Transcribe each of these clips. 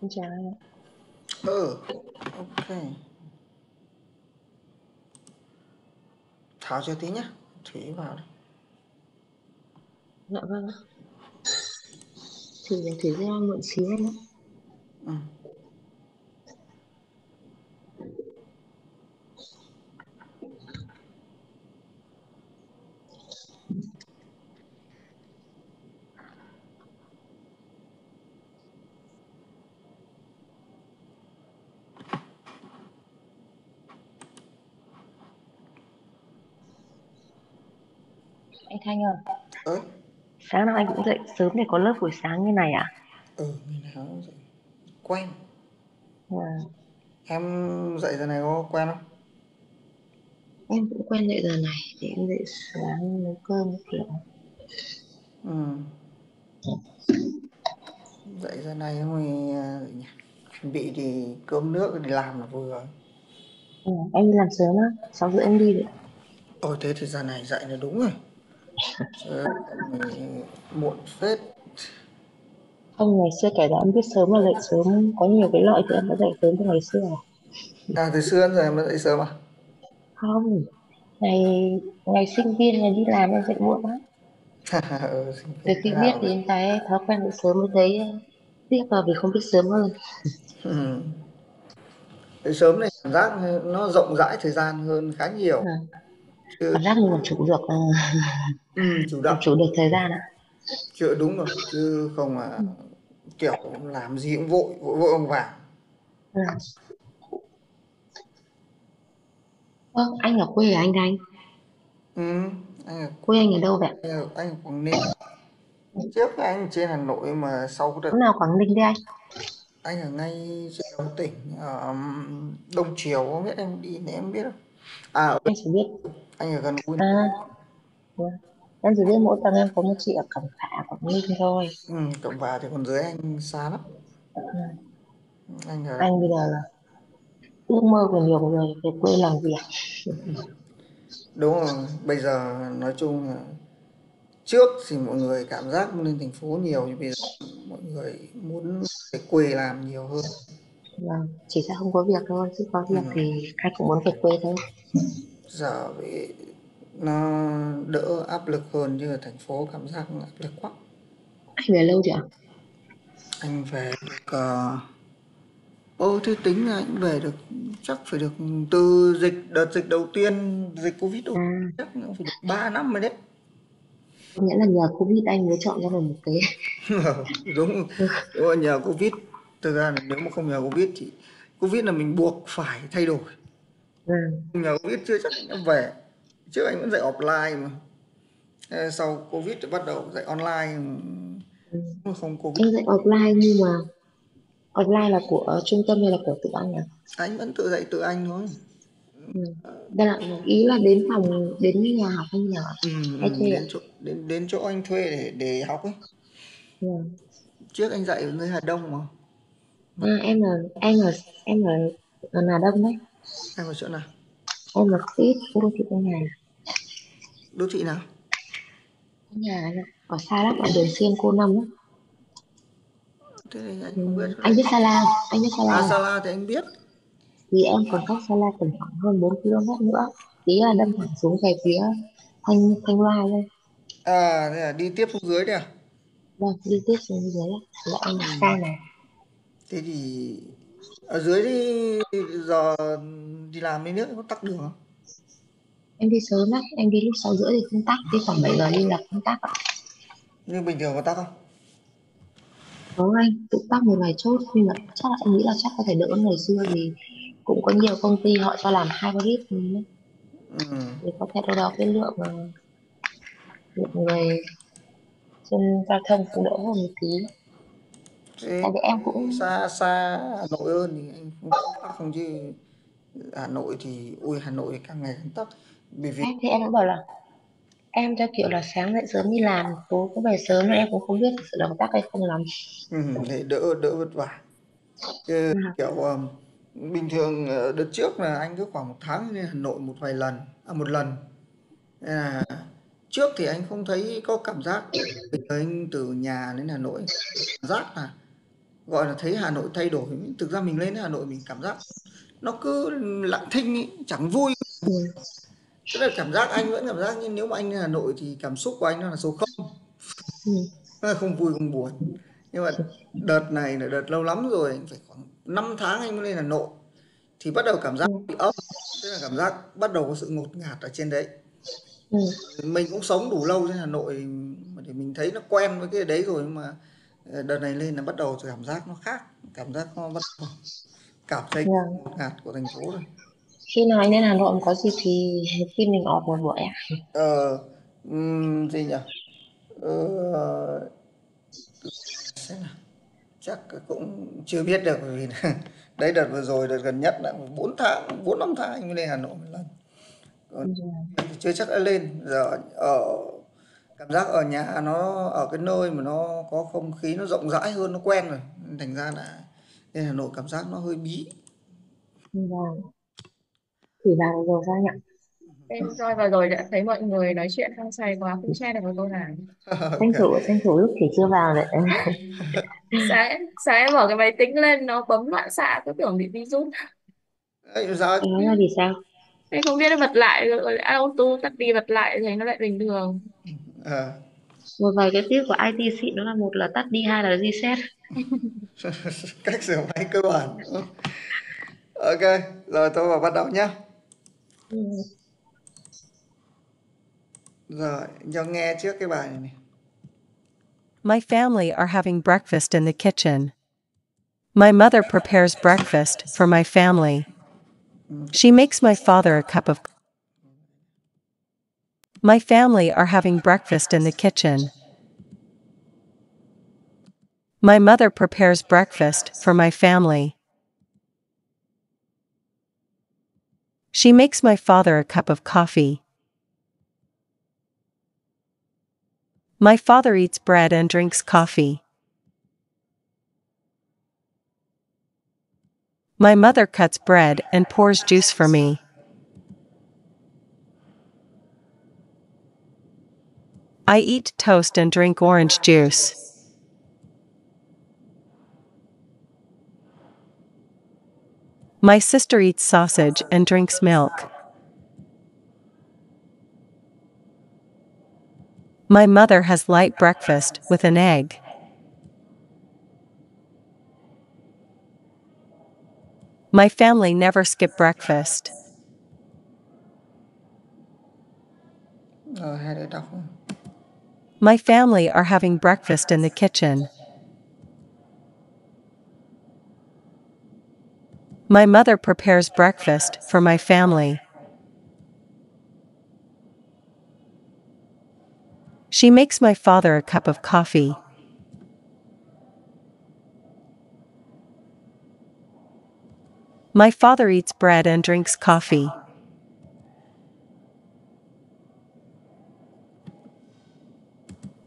Xin chào ạ. Ừ, ok. Tháo cho tí nhá. Thủy vào đây. Dạ vâng ạ. Thủy để Thủy ra mượn xíu anh ạ. Ừ. Anh ơi, Ơi, sáng nào anh cũng dậy sớm để có lớp buổi sáng như này à? ừ, ngày nào cũng dậy. Quen. Vâng. Em dậy giờ này có quen không? Em cũng quen dậy giờ này để em dậy sáng nấu cơm kiểu. Ừ. Dậy giờ này rồi à, chuẩn bị thì cơm nước đi làm là vừa. Ừ, anh đi làm sớm á, 6 rưỡi em đi đấy. Ôi thế thì giờ này dậy là đúng rồi. Em muộn phết. Không, ngày xưa kể cả em biết sớm là dậy sớm có nhiều cái lợi thì em đã dậy sớm từ ngày xưa à? Từ xưa đến giờ em đã dậy sớm à? Không, ngày ngày sinh viên ngày đi làm em dậy muộn lắm. ừ, Từ khi biết em thấy thói quen dậy sớm mới thấy tiếc là vì không biết sớm hơn. Ừ. Dậy sớm này cảm giác nó rộng rãi thời gian hơn khá nhiều. À, Chứ cảm giác mình làm chủ được ờ, ừ, chủ động. chủ được thời gian ạ. Chưa đúng rồi. Chứ không là kiểu làm gì cũng vội, vội vội vàng vàng. Ừ. Ơ, anh ở quê à anh Thanh? Ừ, anh ở, Quê anh ở đâu vậy? anh ở, anh ở Quảng Ninh. Trước anh ở trên Hà Nội mà sau đợt nào Quảng Ninh đấy anh? anh ở ngay trên đầu tỉnh ở Đông Triều không biết em đi thì em biết không? À ở Anh chỉ biết anh ở gần Win. à, vâng. em chỉ biết mỗi tầng em có một chị ở Cẩm Phả, Quảng Ninh thôi. Ừ, Cộng Hòa thì còn dưới anh xa lắm. Ừ. Anh ở Anh bây giờ là ước mơ của nhiều người về quê làm việc. đúng rồi. Bây giờ nói chung là trước thì mọi người cảm giác lên thành phố nhiều nhưng bây giờ mọi người muốn về quê làm nhiều hơn. Vâng. Chỉ là không có việc thôi, chứ có Ừ. việc thì ai cũng muốn về quê thôi. Giờ vì nó đỡ áp lực hơn như ở thành phố cảm giác áp lực quá. Anh về lâu chưa? Anh về được uh... Ô thế tính là anh về được chắc phải được từ dịch đợt dịch đầu tiên dịch Covid đầu À, chắc phải được 3 năm rồi đấy. nghĩa là nhờ Covid anh mới chọn ra được một cái. đúng đúng nhờ Covid thực ra là nếu mà không nhờ Covid thì Covid là mình buộc phải thay đổi. Vâng. Nhờ Covid chưa chắc anh đã về. Trước anh vẫn dạy offline mà. Sau Covid thì bắt đầu dạy online Ừ. không Covid Anh dạy offline nhưng mà offline là của trung tâm hay là của tự anh à? anh vẫn tự dạy tự anh thôi. Ừ. Đây là ý là đến phòng đến nhà học hay nhà Ừ, hay ừ, thuê đến chỗ đến đến chỗ anh thuê để để học ấy. Vâng. Trước anh dạy ở nơi Hà Đông mà. À, em là em là em là ở Hà Đông đấy. Em ở chỗ nào? Em là ít khu đô thị trong nhà. Đô thị nào? Nhà anh. Ở xa lắm, ở đường Xiên cô Năm á. Thế thì anh Ừ. không biết Anh biết Sa La không? Anh biết Sa La À? Sala thì anh biết. Thì em còn cách Sa La tầm khoảng hơn 4 km nữa. Tí là đâm thẳng xuống về phía Thanh Thanh Oai thôi. À thế là đi tiếp xuống dưới đấy à? Vâng, đi tiếp xuống dưới là em Ừ. ở xa này. Thế thì ở dưới thì giờ đi làm đi nước có tắc đường không? Em đi sớm lắm, em đi lúc 6 rưỡi thì không tắc, đi khoảng 7 giờ đi là không tắc ạ. Nhưng bình thường có tắc không? Vâng anh, tự tắc một vài chốt nhưng mà chắc là em nghĩ là chắc có thể đỡ ngày xưa vì cũng có nhiều công ty họ cho làm hybrid thì Ừ. thì có thể đâu đó cái lượng lượng người trên giao thông cũng đỡ hơn một tí. Thế Tại vì em cũng xa xa Hà Nội hơn thì anh không tắc không chứ Hà Nội thì ui Hà Nội càng ngày càng tắc bởi vì em thì em cũng bảo là em theo kiểu là sáng dậy sớm đi làm, tối cũng về sớm nên em cũng không biết thực sự là có tắc hay không lắm. ừ, để đỡ đỡ vất vả. Chứ À, kiểu um, bình thường ờ, đợt trước là anh cứ khoảng một tháng lên Hà Nội một vài lần à một lần là trước thì anh không thấy có cảm giác anh từ nhà đến Hà Nội cảm giác là gọi là thấy Hà Nội thay đổi. Thực ra mình lên Hà Nội mình cảm giác nó cứ lặng thinh ý, chẳng vui. Tức là cảm giác anh vẫn cảm giác như nếu mà anh lên Hà Nội thì cảm xúc của anh nó là số không. Ừ. Nó là không vui không buồn. Nhưng mà đợt này là đợt lâu lắm rồi, anh phải khoảng 5 tháng anh mới lên Hà Nội thì bắt đầu cảm giác bị ấp, tức là cảm giác bắt đầu có sự ngột ngạt ở trên đấy. Ừ. Mình cũng sống đủ lâu trên Hà Nội để mình thấy nó quen với cái đấy rồi mà đợt này lên là bắt đầu cảm giác nó khác, cảm giác nó bắt đầu cảm thấy Vâng. ngột ngạt của thành phố rồi. Khi nào anh lên Hà Nội có gì thì team mình ọp một buổi ạ. Ờ, ừm, gì nhỉ? Ờ, xem nào. Chắc cũng chưa biết được bởi vì đấy đợt vừa rồi đợt gần nhất là 4 tháng, 4 5 tháng anh mới lên Hà Nội một lần. Còn Ừ. chưa chắc đã lên. Giờ ở cảm giác ở nhà nó ở cái nơi mà nó có không khí nó rộng rãi hơn nó quen rồi. Nên Thành ra là lên Hà Nội cảm giác nó hơi bí. Vâng. Thử vào rồi sao nhỉ? Em rồi vào rồi đã thấy mọi người nói chuyện hăng say quá cũng share được một câu nào. Tranh thủ tranh thủ lúc thì chưa vào đấy. Sáng sáng em mở cái máy tính lên nó bấm loạn xạ cứ tưởng bị virus. Đấy, sao Em nói là vì sao? Em không biết nó bật lại rồi auto tắt đi bật lại thấy nó lại bình thường. Ờ. Một vài cái tip của IT xịn đó là một là tắt đi, hai là reset. cách sửa máy cơ bản. Ok, rồi tôi vào bắt đầu nhá. Ừ. Rồi, cho nghe trước cái bài này này. My family are having breakfast in the kitchen. My mother prepares breakfast for my family. She makes my father a cup of My family are having breakfast in the kitchen. My mother prepares breakfast for my family. She makes my father a cup of coffee. My father eats bread and drinks coffee. My mother cuts bread and pours juice for me. I eat toast and drink orange juice. My sister eats sausage and drinks milk. My mother has light breakfast with an egg. My family never skip breakfast. Đọc. My family are having breakfast in the kitchen. My mother prepares breakfast for my family. She makes my father a cup of coffee. My father eats bread and drinks coffee.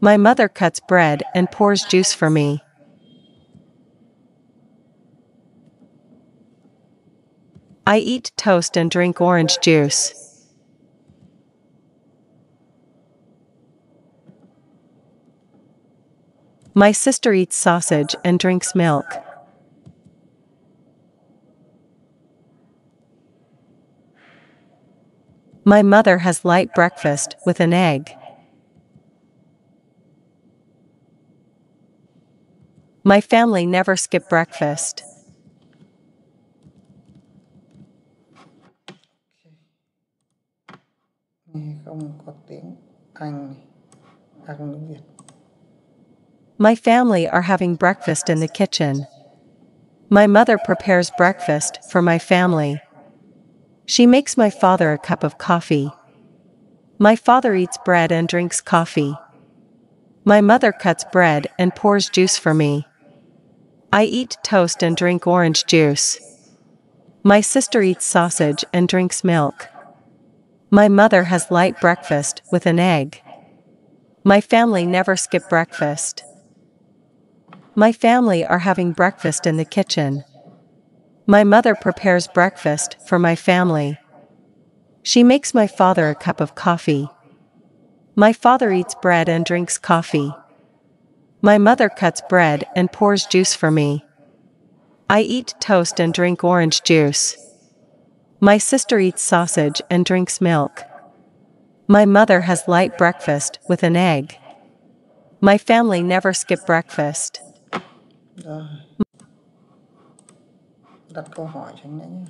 My mother cuts bread and pours juice for me. I eat toast and drink orange juice. My sister eats sausage and drinks milk. My mother has light breakfast with an egg. My family never skip breakfast. Nghe không có tiếng Anh này. À không tiếng Việt. My family are having breakfast in the kitchen. My mother prepares breakfast for my family. She makes my father a cup of coffee. My father eats bread and drinks coffee. My mother cuts bread and pours juice for me. I eat toast and drink orange juice. My sister eats sausage and drinks milk. My mother has light breakfast with an egg. My family never skip breakfast. My family are having breakfast in the kitchen. My mother prepares breakfast for my family. She makes my father a cup of coffee. My father eats bread and drinks coffee. My mother cuts bread and pours juice for me. I eat toast and drink orange juice. My sister eats sausage and drinks milk. My mother has light breakfast with an egg. My family never skip breakfast. Rồi. Đặt câu hỏi cho anh đã nhé.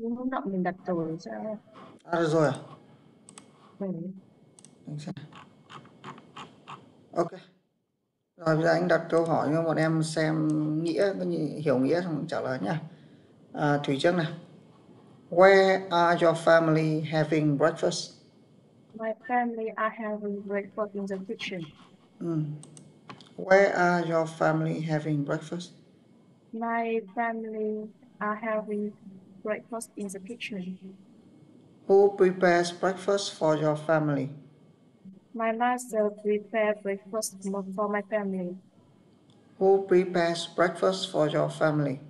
lúc nọ mình đặt rồi sao À rồi à? mình Anh xem. Ok. Rồi bây giờ anh đặt câu hỏi cho bọn em xem nghĩa, hiểu nghĩa xong trả lời nhá. À, Thủy trước này. Where are your family having breakfast? my family are having breakfast in the kitchen Mm. Where are your family having breakfast? my family are having breakfast in the kitchen Who prepares breakfast for your family? My master uh, prepare breakfast for my family Who prepares breakfast for your family?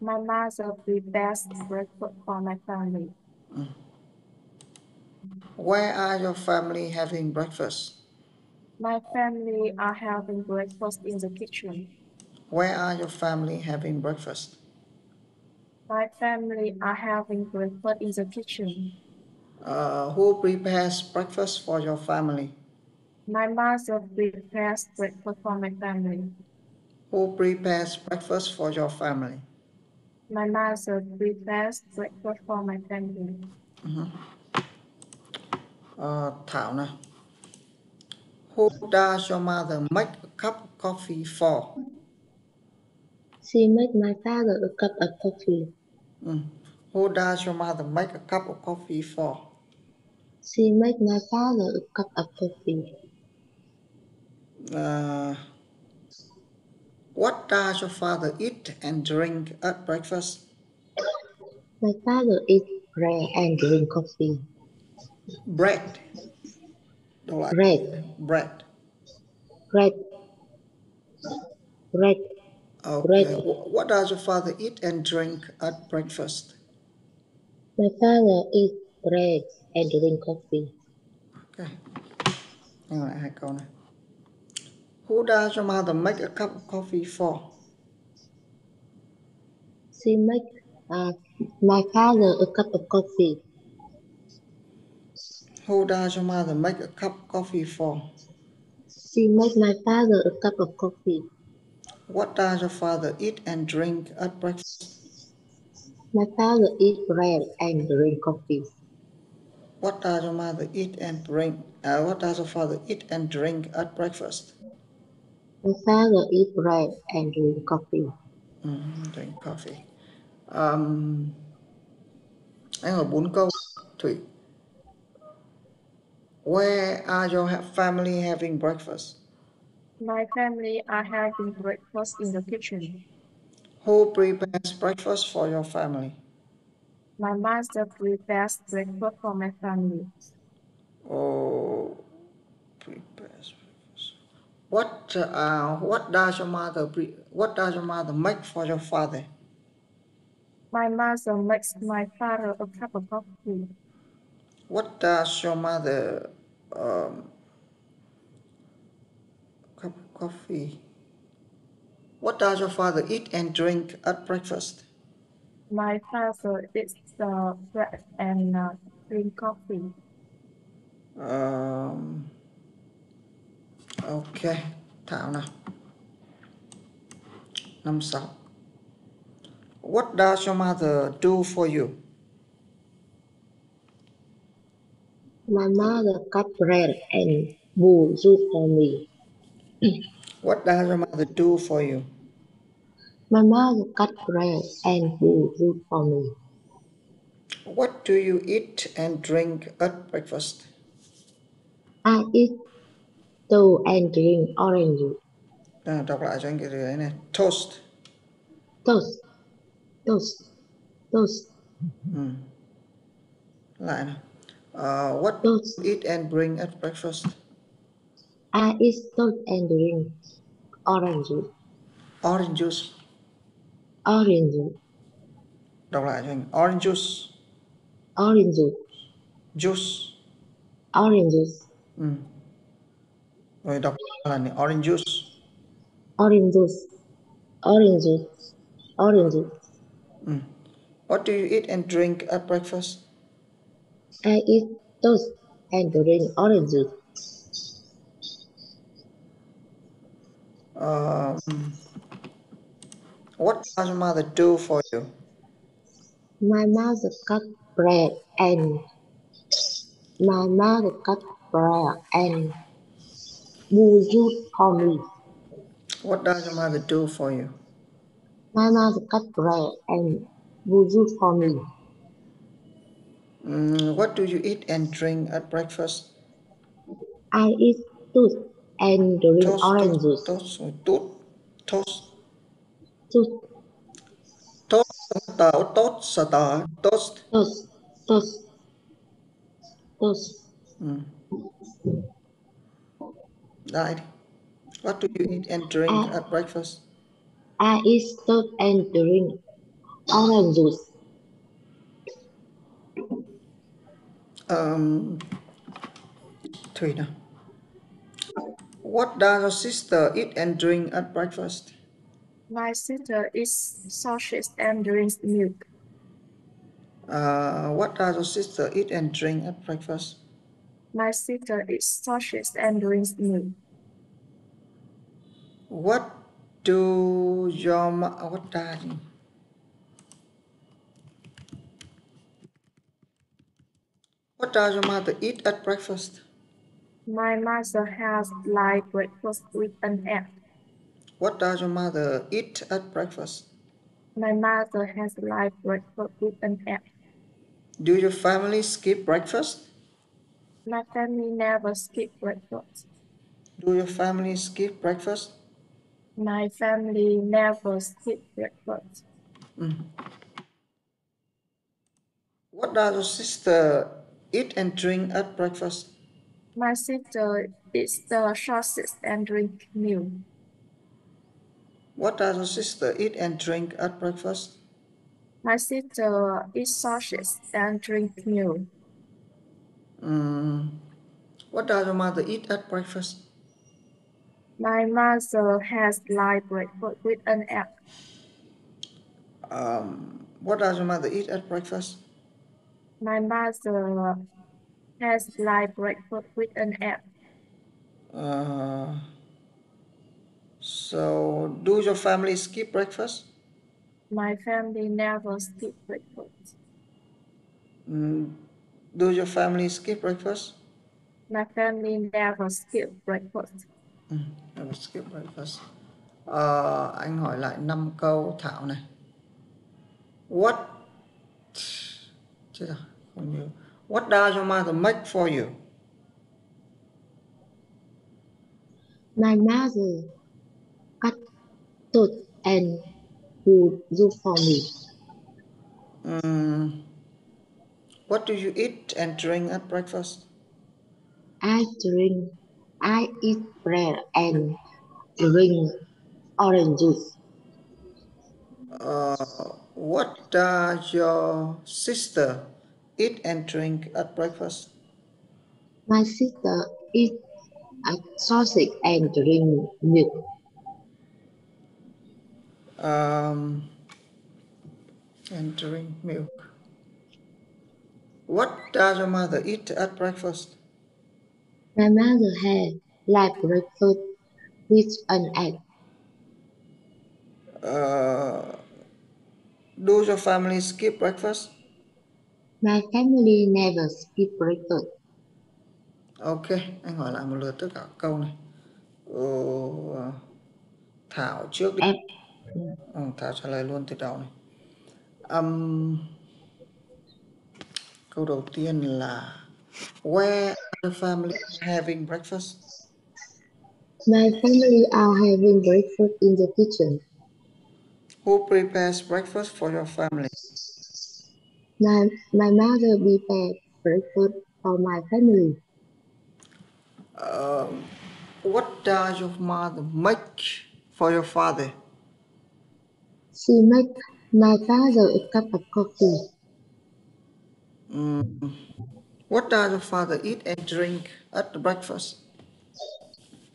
my mother uh, prepares breakfast for my family mm. Where are your family having breakfast? my family are having breakfast in the kitchen Where are your family having breakfast? my family are having breakfast in the kitchen Uh, who prepares breakfast for your family? My mother prepares breakfast for my family. Who prepares breakfast for your family? My mother prepares breakfast for my family. Ờ, Thảo nào. Who does your mother make a cup of coffee for? She makes my father a cup of coffee. Mm. Who does your mother make a cup of coffee for? She make my father a cup of coffee. Uh, what does your father eat and drink at breakfast? My father eat bread and drink coffee. Bread. Lại. Bread, Bread. bread, bread. Okay. Bread. What does your father eat and drink at breakfast? My father eat bread and drink coffee. Okay. Nghe lại hai câu này. Who does your mother make a cup of coffee for? She make uh, my father a cup of coffee. Who does your mother make a cup of coffee for? She make my father a cup of coffee. What does your father eat and drink at breakfast? My father eat bread and drink coffee. What does your mother eat and drink? Uh, what does your father eat and drink at breakfast? My father eat bread and drink coffee. Mm, drink coffee. Um, anh hỏi bốn câu. Thủy. Where are your family having breakfast? My family are having breakfast in the kitchen. Who prepares breakfast for your family? My master prepares breakfast for my family. Oh, prepares breakfast. What uh, what does your mother pre- what does your mother make for your father? My mother makes my father a cup of coffee. What does your mother um, cup of coffee? What does your father eat and drink at breakfast? My father eats the bread and uh, drink coffee. Um, ok, Thảo nào. Năm sáu. What does your mother do for you? My mother cut bread and soup for me. What does your mother do for you? My mother cut bread and soup for me. What do you eat and drink at breakfast? I eat toast and drink orange juice. À, đọc lại cho anh cái này. Toast. Toast, toast, toast, Ừ. Lại nào. Uh, what do you eat and drink at breakfast? I eat toast and drink orange juice. Orange juice. Orange juice. Đọc lại cho anh. Orange juice. Orange juice. Juice. Orange juice. Đọc là này. Orange juice. orange juice, orange juice, orange juice. Mm. What do you eat and drink at breakfast? I eat toast and drink orange juice. Um, what does your mother do for you? My mother cut bread and my mother cut bread and do juice for me. What does your mother do for you? My mother cut bread and do juice for me. Mm, what do you eat and drink at breakfast? I eat toast and drink Toast, orange juice. toast, toast, Toast, toast, tao, toast, sa tao, toast. toast, toast, toast. Mm. Right. What do you eat and drink I, at breakfast? I eat toast and drink orange juice. Um, nào. What does your sister eat and drink at breakfast? My sister eats sausage and drinks milk. Uh, what does your sister eat and drink at breakfast? My sister eats sausage and drinks milk. What do your what does what does your mother eat at breakfast? My mother has light breakfast with an egg. What does your mother eat at breakfast? My mother has light breakfast with an egg. Do your family skip breakfast? My family never skip breakfast. Do your family skip breakfast? My family never skip breakfast. Mm. What does your sister eat and drink at breakfast? My sister eats the sausage and drink milk. What does your sister eat and drink at breakfast? My sister eats sausage and drinks milk. Mm, what does your mother eat at breakfast? My mother has light breakfast with an egg. Um, what does your mother eat at breakfast? My mother has light breakfast with an egg. Uh, so, do your family skip breakfast? My family never skip breakfast. Mm, do your family skip breakfast? My family never skip breakfast. Ừ, never skip breakfast. Ờ, anh hỏi lại 5 câu Thảo này. What Chết rồi, không nhớ. What does your mother make for you? My mother toast and do juice for me. Mm, what do you eat and drink at breakfast? I drink, I eat bread and drink orange juice. Uh, what does your sister eat and drink at breakfast? My sister eat a sausage and drink milk. Um, and drink milk. What does your mother eat at breakfast? My mother had light breakfast with an egg. Uh, do your family skip breakfast? My family never skip breakfast. Ok, anh hỏi lại một lượt tất cả câu này. Ờ, Thảo trước đi. Em Ừ, Thảo trả lời luôn từ đầu này. Um, câu đầu tiên là Where are the family having breakfast? My family are having breakfast in the kitchen. Who prepares breakfast for your family? My, my mother prepared breakfast for my family. Um, what does your mother make for your father? She make my father a cup of coffee. Mm, what does your father eat and drink at the breakfast?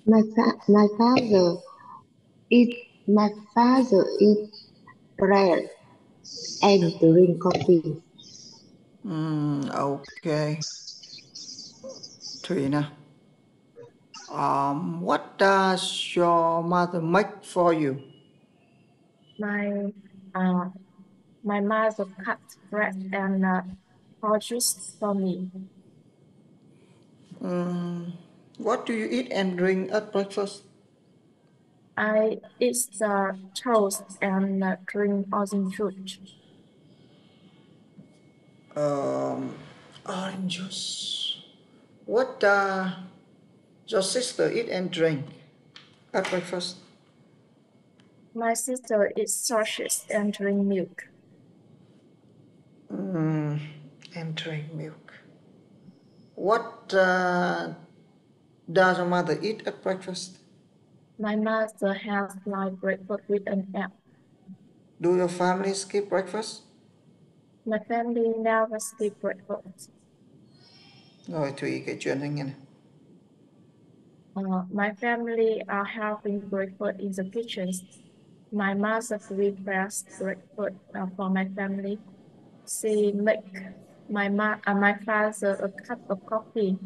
My, fa- my father eat my father eat bread and drink coffee. Ừm, ok. Thủy nào. Um, what does your mother make for you? My uh, my mother cut bread and uh, juice for me. Ừm, what do you eat and drink at breakfast? I eat the toast and uh, drink orange juice. Um, orange juice. What does your sister eat and drink at breakfast? My sister eats sausage and drink milk. Mm, and drink milk. What uh, does your mother eat at breakfast? My mother has like breakfast with an egg. Do your family skip breakfast? My family never skip breakfast. Rồi Thủy kể chuyện cho anh nghe này. Uh, my family are having breakfast in the kitchen. My mother prepares breakfast uh, for my family. She make my ma- uh, my father a cup of coffee.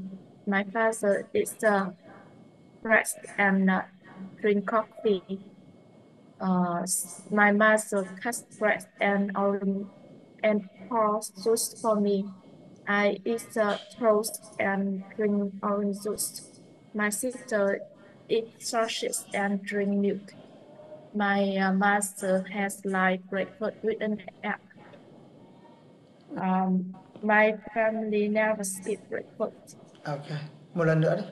My father eats the bread and uh, drink coffee. Uh, my mother cuts bread and orange and pours juice for me. I eat the toast and drink orange juice. My sister eats sausage and drink milk. My uh, master has like breakfast with an egg. Um, my family never skip breakfast. Ok. Một lần nữa đi.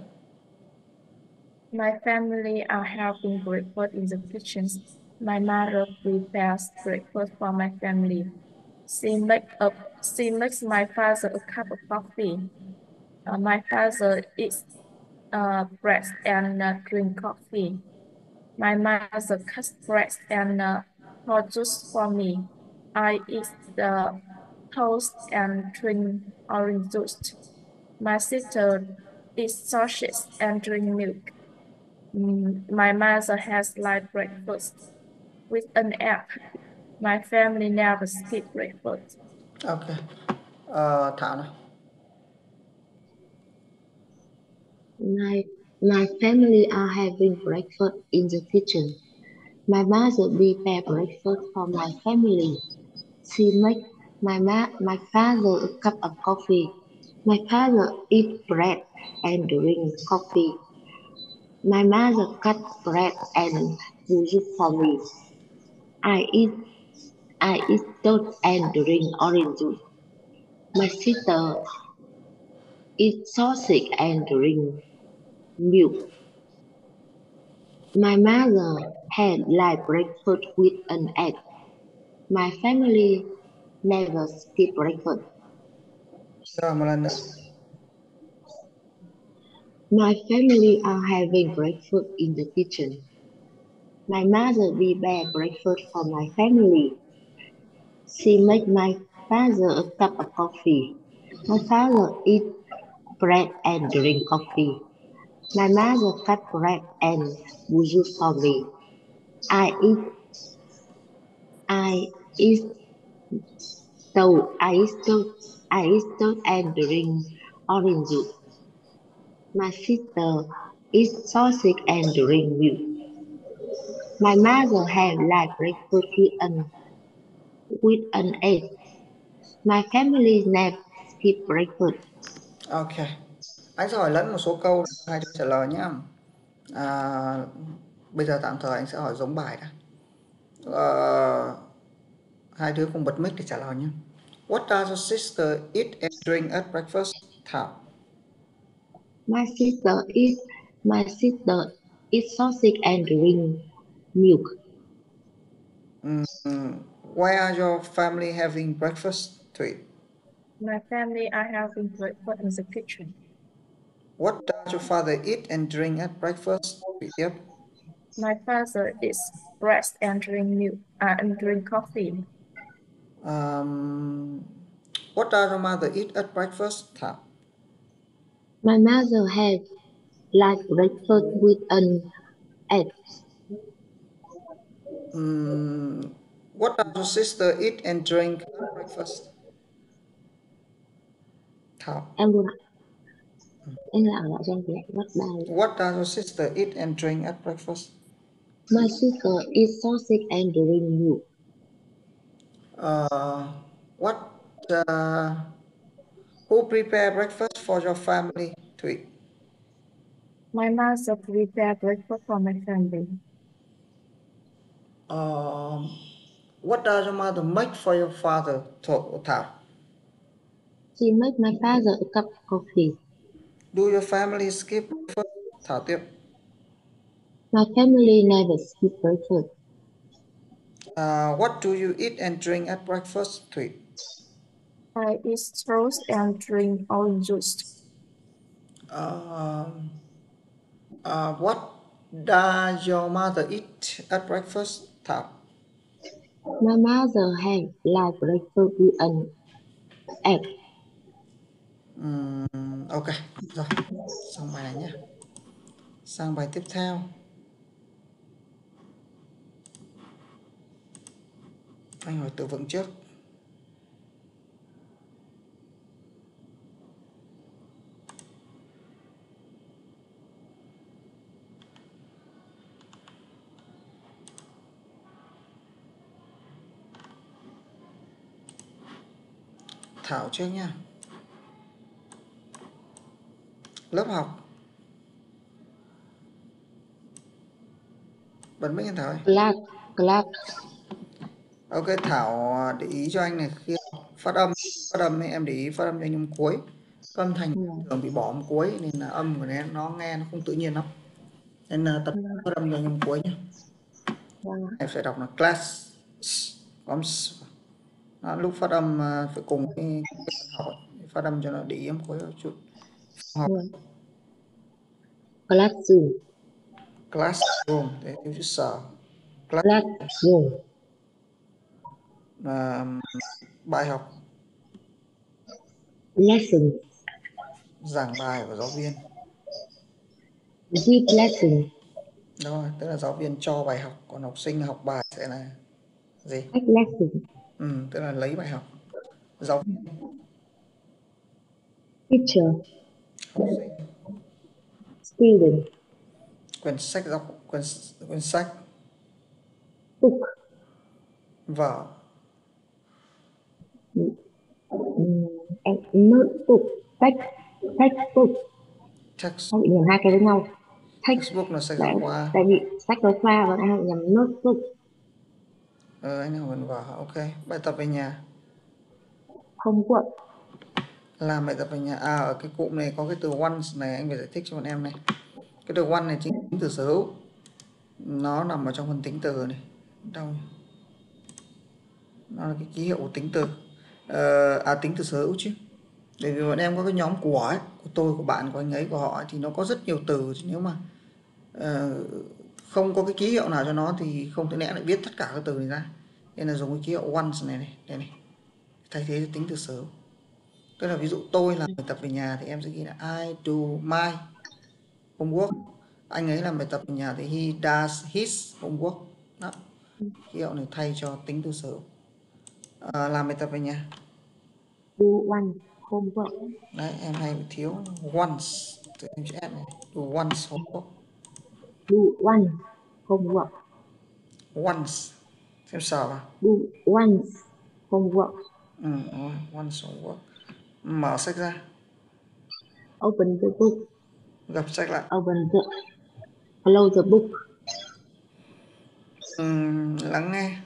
My family are having breakfast in the kitchen. My mother prepares breakfast for my family. She make up. She makes my father a cup of coffee. Uh, my father eats uh, bread and uh, drink coffee. My mother cuts bread and uh, pour juice for me. I eat the toast and drink orange juice. My sister eats sausage and drink milk. Mm, My mother has light breakfast with an egg. My family never skip breakfast. Ok. Ờ, Thảo nào. My, my family are having breakfast in the kitchen. My mother prepare breakfast for my family. She make my ma- my father a cup of coffee. My father eat bread and drink coffee. My mother cut bread and it for me. I eat I eat toast and drink orange juice. My sister eat sausage and drink milk. My mother had light breakfast with an egg. My family never skip breakfast. My family are having breakfast in the kitchen. My mother prepare breakfast for my family. She make my father a cup of coffee. My father eat bread and drink coffee. My mother cut bread and juice for me. I eat I eat toast I eat toast I eat toast and drink orange juice. My sister eats sausage and drink milk. My mother have light breakfast with an with an egg. My family never skip breakfast. Ok. Anh sẽ hỏi lẫn một số câu hai đứa trả lời nhá. À, bây giờ tạm thời anh sẽ hỏi giống bài đã. Ờ, hai đứa cùng bật mic để trả lời nhé. What does your sister eat and drink at breakfast? Thảo. My sister eat my sister eat sausage and drink milk. Mm, why are your family having breakfast? Thủy. My family are having breakfast in the kitchen. What does your father eat and drink at breakfast? Thủy tiếp. My father eats bread and drink milk uh, and drink coffee. Um, what does your mother eat at breakfast? Thảo. My mother has like breakfast with an egg. Ừm, what does your sister eat and drink at breakfast? Thảo. Em luôn ạ anh lại lại cho em cái what does What does your sister eat and drink at breakfast? my sister eats sausage and drink milk Uh, what uh, who prepare breakfast for your family to eat? My mother prepare breakfast for my family. Um, what does your mother make for your father? Thọ- Thảo. she make my father a cup of coffee Do your family skip breakfast? Thảo tiếp. my family never skip breakfast Uh, what do you eat and drink at breakfast? Thủy. I eat toast and drink orange juice. Um, uh, what does your mother eat at breakfast? Thảo. my mother has like breakfast with an egg Ừm, ok, rồi. Xong bài này nhé. Sang bài tiếp theo. Anh hỏi từ vựng trước. Thảo trước nha. Lớp học. Bật mic lên Thảo ơi. class class Ok Thảo để ý cho anh này khi phát âm phát âm ấy, em để ý phát âm cho anh âm cuối. Âm thanh thường bị bỏ âm cuối nên là âm của nó nó nghe nó không tự nhiên lắm. Nên là tập phát âm cho anh âm cuối nhé vâng em sẽ đọc là class. Âm lúc phát âm à, phải cùng học ấy, phát âm cho nó để ý âm cuối chút học vâng classroom. Classroom để thiếu chữ sở class classroom. Là bài học. Lesson. Giảng bài của giáo viên. Give lesson. Đúng rồi, tức là giáo viên cho bài học, còn học sinh học bài sẽ là gì? take lesson. Ừ, tức là lấy bài học. Giáo viên, teacher student quyển sách giáo quyển quyển sách, book. Vở, um, notebook. Text textbook. Text, bị nhầm hai cái với nhau. Text. Textbook là sách giáo khoa. tại vì sách giáo khoa và đang nhầm notebook. Ờ, anh học quyển vở, ok. Bài tập về nhà, homework làm bài tập về nhà. À, ở cái cụm này có cái từ once này anh phải giải thích cho bọn em này. Cái từ one này chính tính từ sở hữu. Nó nằm ở trong phần tính từ này. Đâu nhỉ? Nó là cái ký hiệu của tính từ. à, à tính từ sở hữu chứ. Bởi vì bọn em có cái nhóm của ấy, của tôi, của bạn, của anh ấy, của họ ấy, thì nó có rất nhiều từ chứ nếu mà uh, không có cái ký hiệu nào cho nó thì không thể lẽ lại viết tất cả các từ này ra. Nên là dùng cái ký hiệu once này này, đây này. Thay thế cho tính từ sở hữu. Tức là ví dụ tôi làm bài tập về nhà thì em sẽ ghi là I do my homework. Anh ấy làm bài tập về nhà thì he does his homework. Đó. Ký hiệu này thay cho tính từ sở. À, làm bài tập về nhà. do one homework Đấy, em hay bị thiếu once. Tự em chữ S này. Do once homework. do one homework Once. Xem sờ vào. do once homework Ừ. Once homework. Mở sách ra. open the book Gập sách lại. open the close the book Ừm, lắng nghe.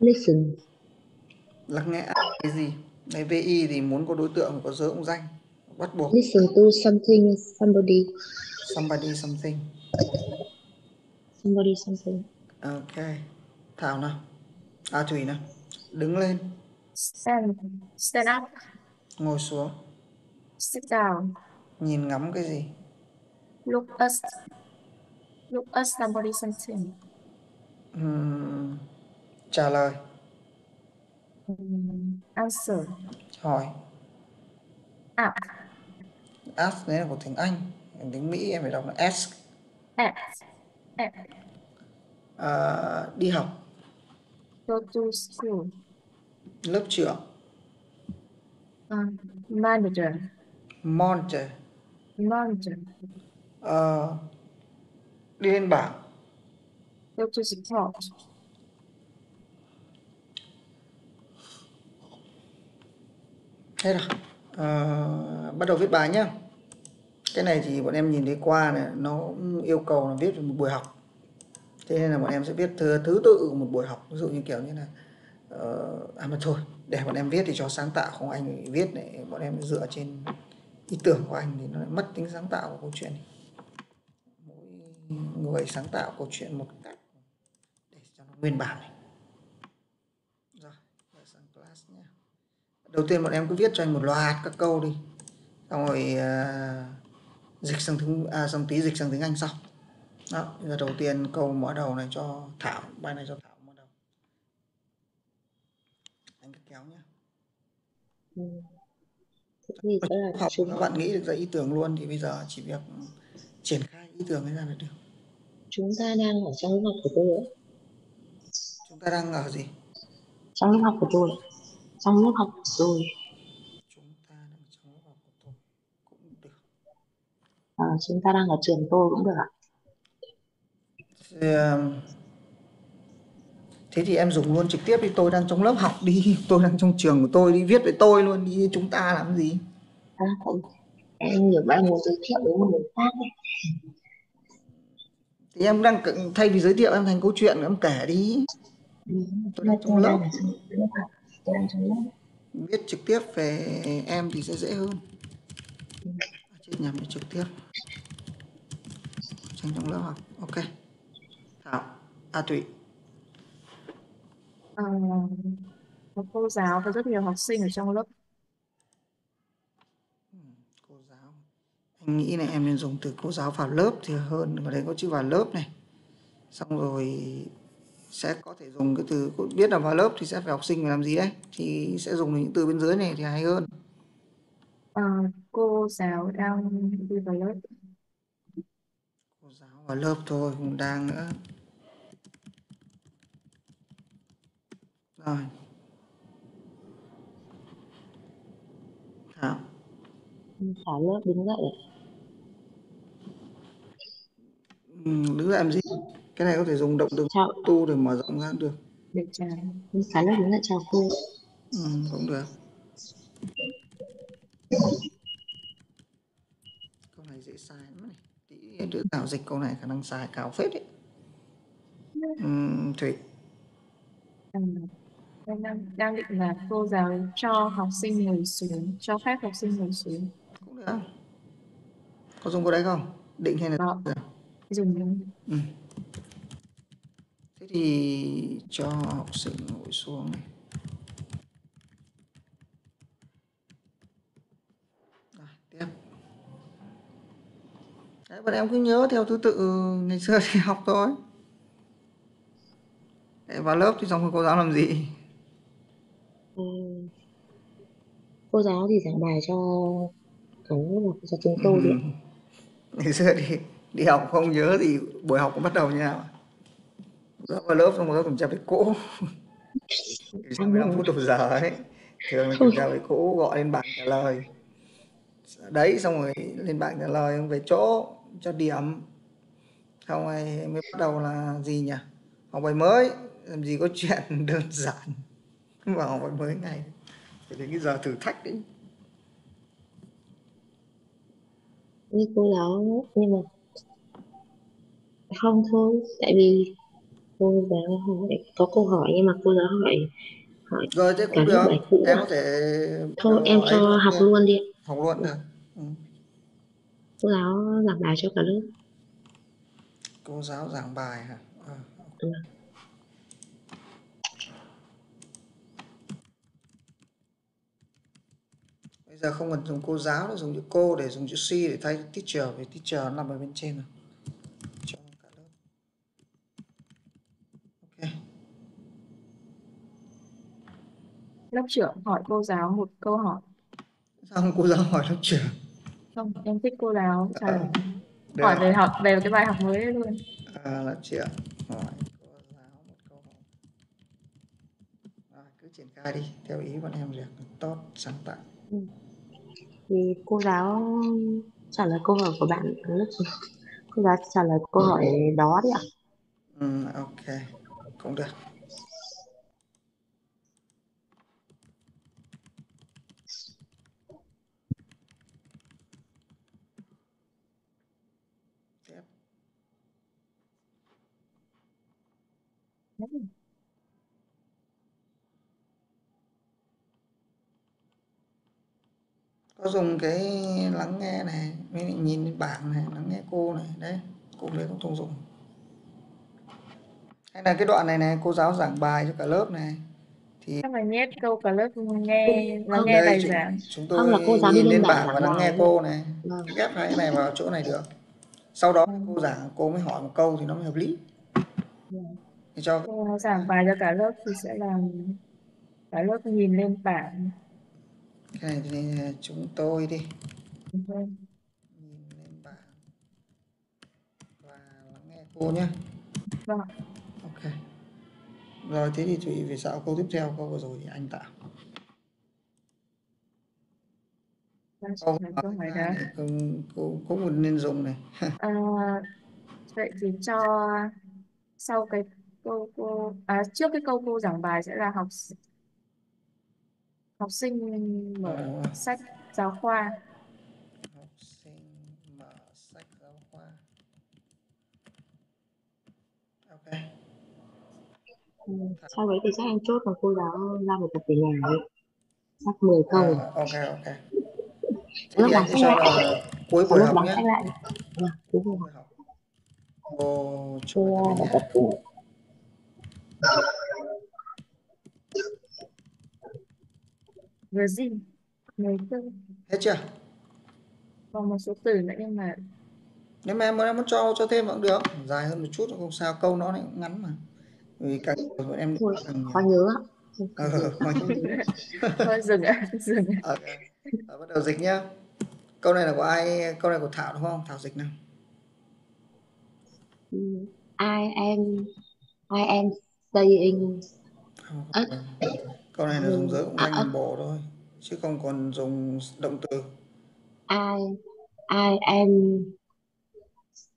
listen Lắng nghe cái gì? Đấy, VI thì muốn có đối tượng có giới ông danh. Bắt buộc. listen to something somebody Somebody something. somebody something Ok. Thảo nào. À Thủy nào. Đứng lên. Stand, stand up, Ngồi xuống. sit down, Nhìn ngắm cái gì? look at, look at somebody something. Ừm, trả lời. Um, answer, Hỏi. ask, Ask đấy là của tiếng Anh. Tiếng Mỹ em phải đọc là ask. ask, ask. À, đi học. Go to school. Lớp trưởng. Uh, manager. Monitor. Manager. Ờ, đi lên bảng. Go to support. Hết rồi. Ờ, bắt đầu viết bài nhé. Cái này thì bọn em nhìn thấy qua này nó yêu cầu là viết một buổi học. Thế nên là bọn em sẽ viết thứ, thứ tự một buổi học. Ví dụ như kiểu như là uh, à mà thôi, để bọn em viết thì cho sáng tạo không anh viết này bọn em dựa trên ý tưởng của anh thì nó lại mất tính sáng tạo của câu chuyện. Mỗi người sáng tạo câu chuyện một cách để cho nó nguyên bản này. Rồi, sang class nhé đầu tiên bọn em cứ viết cho anh một loạt các câu đi xong rồi uh, dịch sang tiếng à, xong tí dịch sang tiếng anh sau đó giờ đầu tiên câu mở đầu này cho thảo bài này cho thảo mở đầu anh cứ kéo nhé Ừ. Thế thì sẽ là học chúng bạn nghĩ được ra ý tưởng luôn thì bây giờ chỉ việc triển khai ý tưởng ấy ra là được chúng ta đang ở trong lớp học của tôi ấy. chúng ta đang ở gì Trong lớp học của tôi. Trong lớp học của tôi. chúng ta đang trong lớp học của tôi cũng được À, chúng ta đang ở trường tôi cũng được ạ. Thế, um, thế thì em dùng luôn trực tiếp đi tôi đang trong lớp học đi tôi đang trong trường của tôi đi viết với tôi luôn đi chúng ta làm gì? À. Em nhiều bạn muốn giới thiệu với một người khác ấy. thì em đang thay vì giới thiệu em thành câu chuyện em kể đi. Tôi đang trong Tôi lớp. đang trong lớp viết trực tiếp về em thì sẽ dễ hơn. À, chết nhầm trực tiếp. Tranh trong lớp học. Ok. Thảo. A thủy Ờ, một cô giáo và rất nhiều học sinh ở trong lớp. cô giáo anh nghĩ này em nên dùng từ cô giáo vào lớp thì hơn ở đây có chữ vào lớp này xong rồi sẽ có thể dùng cái từ biết là vào lớp thì sẽ phải học sinh phải làm gì đấy thì sẽ dùng những từ bên dưới này thì hay hơn Ờ, cô giáo đang đi vào lớp. cô giáo vào lớp thôi không đang nữa rồi Thảo Cả lớp đứng dậy. ừ, đứng dậy làm gì cái này có thể dùng động từ Chào. tu để mở rộng ra được Để chào. Cả lớp đứng dậy chào cô. ừ, cũng được câu này dễ sai lắm này tí đứa nào dịch câu này khả năng sai cao phết đấy ừ, thủy. Em đang, đang định là cô giáo cho học sinh ngồi xuống, cho phép học sinh ngồi xuống. cũng được. Có dùng câu đấy không? Định hay là Đó, dùng ừ. thế thì cho học sinh ngồi xuống. Này đấy bọn em cứ nhớ theo thứ tự ngày xưa thì học thôi. Để vào lớp thì xong rồi cô giáo làm gì Ừ. Cô giáo thì giảng bài cho lớp học cho chúng tôi ạ. ngày xưa thì đi học không nhớ thì buổi học cũng bắt đầu như nào Bước vào lớp xong rồi kiểm tra với cỗ kiểm tra 15 phút đầu giờ ấy thường là kiểm tra với cỗ gọi lên bảng trả lời. Đấy xong rồi lên bảng trả lời về chỗ cho điểm. Xong rồi mới bắt đầu là gì nhỉ? Học bài mới làm gì có chuyện đơn giản. Vào học bài mới ngày đến cái giờ thử thách đấy. Như cô giáo nhưng mà không thôi tại vì cô giáo hỏi có câu hỏi nhưng mà cô giáo hỏi hỏi rồi thế cũng được. bài cũ em à? có thể thôi em ấy cho luôn học luôn đi. Học luôn được ừ. cô giáo giảng bài cho cả lớp. Cô giáo giảng bài hả? Ờ, Ừ. bây giờ không cần dùng cô giáo nữa dùng chữ cô để dùng chữ she để thay teacher vì teacher nó nằm ở bên trên rồi. Cho cả lớp. Ok. Lớp trưởng hỏi cô giáo một câu hỏi. Sao không cô giáo hỏi lớp trưởng. Không em thích cô giáo trả lời à, hỏi về học về cái bài học mới luôn. À lớp trưởng hỏi cô giáo một câu hỏi. Rồi cứ triển khai đi theo ý bọn em được. Tốt sáng tạo. Ừ thì cô giáo trả lời câu hỏi của bạn lớp cô giáo trả lời câu hỏi đó đi ạ. Ừ, ok. Cũng được. Tiếp có dùng cái lắng nghe này mới nhìn lên bảng này lắng nghe cô này đấy cũng đấy cũng thông dụng hay là cái đoạn này này cô giáo giảng bài cho cả lớp này thì Chắc phải nhét câu cả lớp nghe lắng nghe đây bài chúng, giảng. chúng Không là tôi cô giáo nhìn lên bảng và lắng nghe cô này vâng ghép hai cái này vào chỗ này được sau đó cô giảng cô mới hỏi một câu thì nó mới hợp lý vâng. thì cho Cô giảng bài cho cả lớp thì sẽ làm cả lớp nhìn lên bảng. Cái này thì chúng tôi đi Vâng. nhìn lên bảng và lắng nghe cô nhé Vâng. ok rồi thế thì thủy về sau câu tiếp theo câu vừa rồi thì anh tạo câu Là câu hỏi đó. này câu, câu cũng một nên dùng này À, vậy thì cho sau cái câu cô à, trước cái câu cô giảng bài sẽ là học học sinh mở Ờ, sách giáo khoa. Học sinh mở sách giáo khoa. Ok. Ừ. sau đấy thì chắc em chốt và cô giáo ra một tập về nhà ấy chắc 10 câu. Ờ, ok ok. Thế lớp thì anh sẽ sách cho lại là cuối buổi lớp học đọc nhé. sách lại. Vâng đúng rồi buổi học. Cô cho cô tập về nhà tập Virgin người tư. Hết chưa? Còn một số từ nữa nhưng mà nếu mà em muốn, em muốn cho cho thêm cũng được. Dài hơn một chút cũng không sao. Câu nó lại cũng ngắn mà. Vì càng bọn em thôi càng khó nhớ. Ạ Không ờ, cần nhớ. khó thôi dừng ạ dừng ạ. ok Rồi, bắt đầu dịch nhá. Câu này là của ai? Câu này của Thảo đúng không? Thảo dịch nào. I am I am staying không. Câu này là dùng giới cũng danh à, bộ thôi chứ không còn dùng động từ. I I am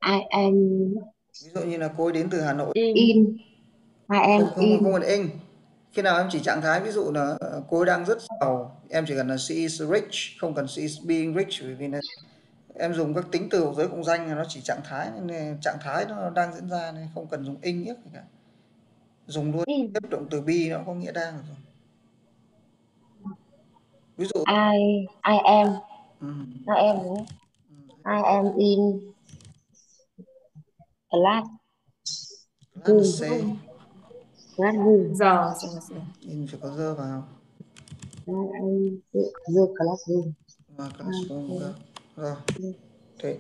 I am ví dụ như là cô ấy đến từ Hà Nội. In. In. I am không không in. không cần in. Khi nào em chỉ trạng thái ví dụ là ờ, cô ấy đang rất giàu em chỉ cần là she is rich không cần she is being rich bởi vì là em dùng các tính từ của giới cộng danh là nó chỉ trạng thái nên trạng thái nó đang diễn ra nên không cần dùng in nhất gì cả. Dùng luôn tiếp động từ be nó có nghĩa đang rồi ví dụ I I am ừ, I am đúng? I am in? Class class room là C classroom giờ giờ giờ. In phải có dơ vào. I am the the classroom và classroom cơ rồi. Thế.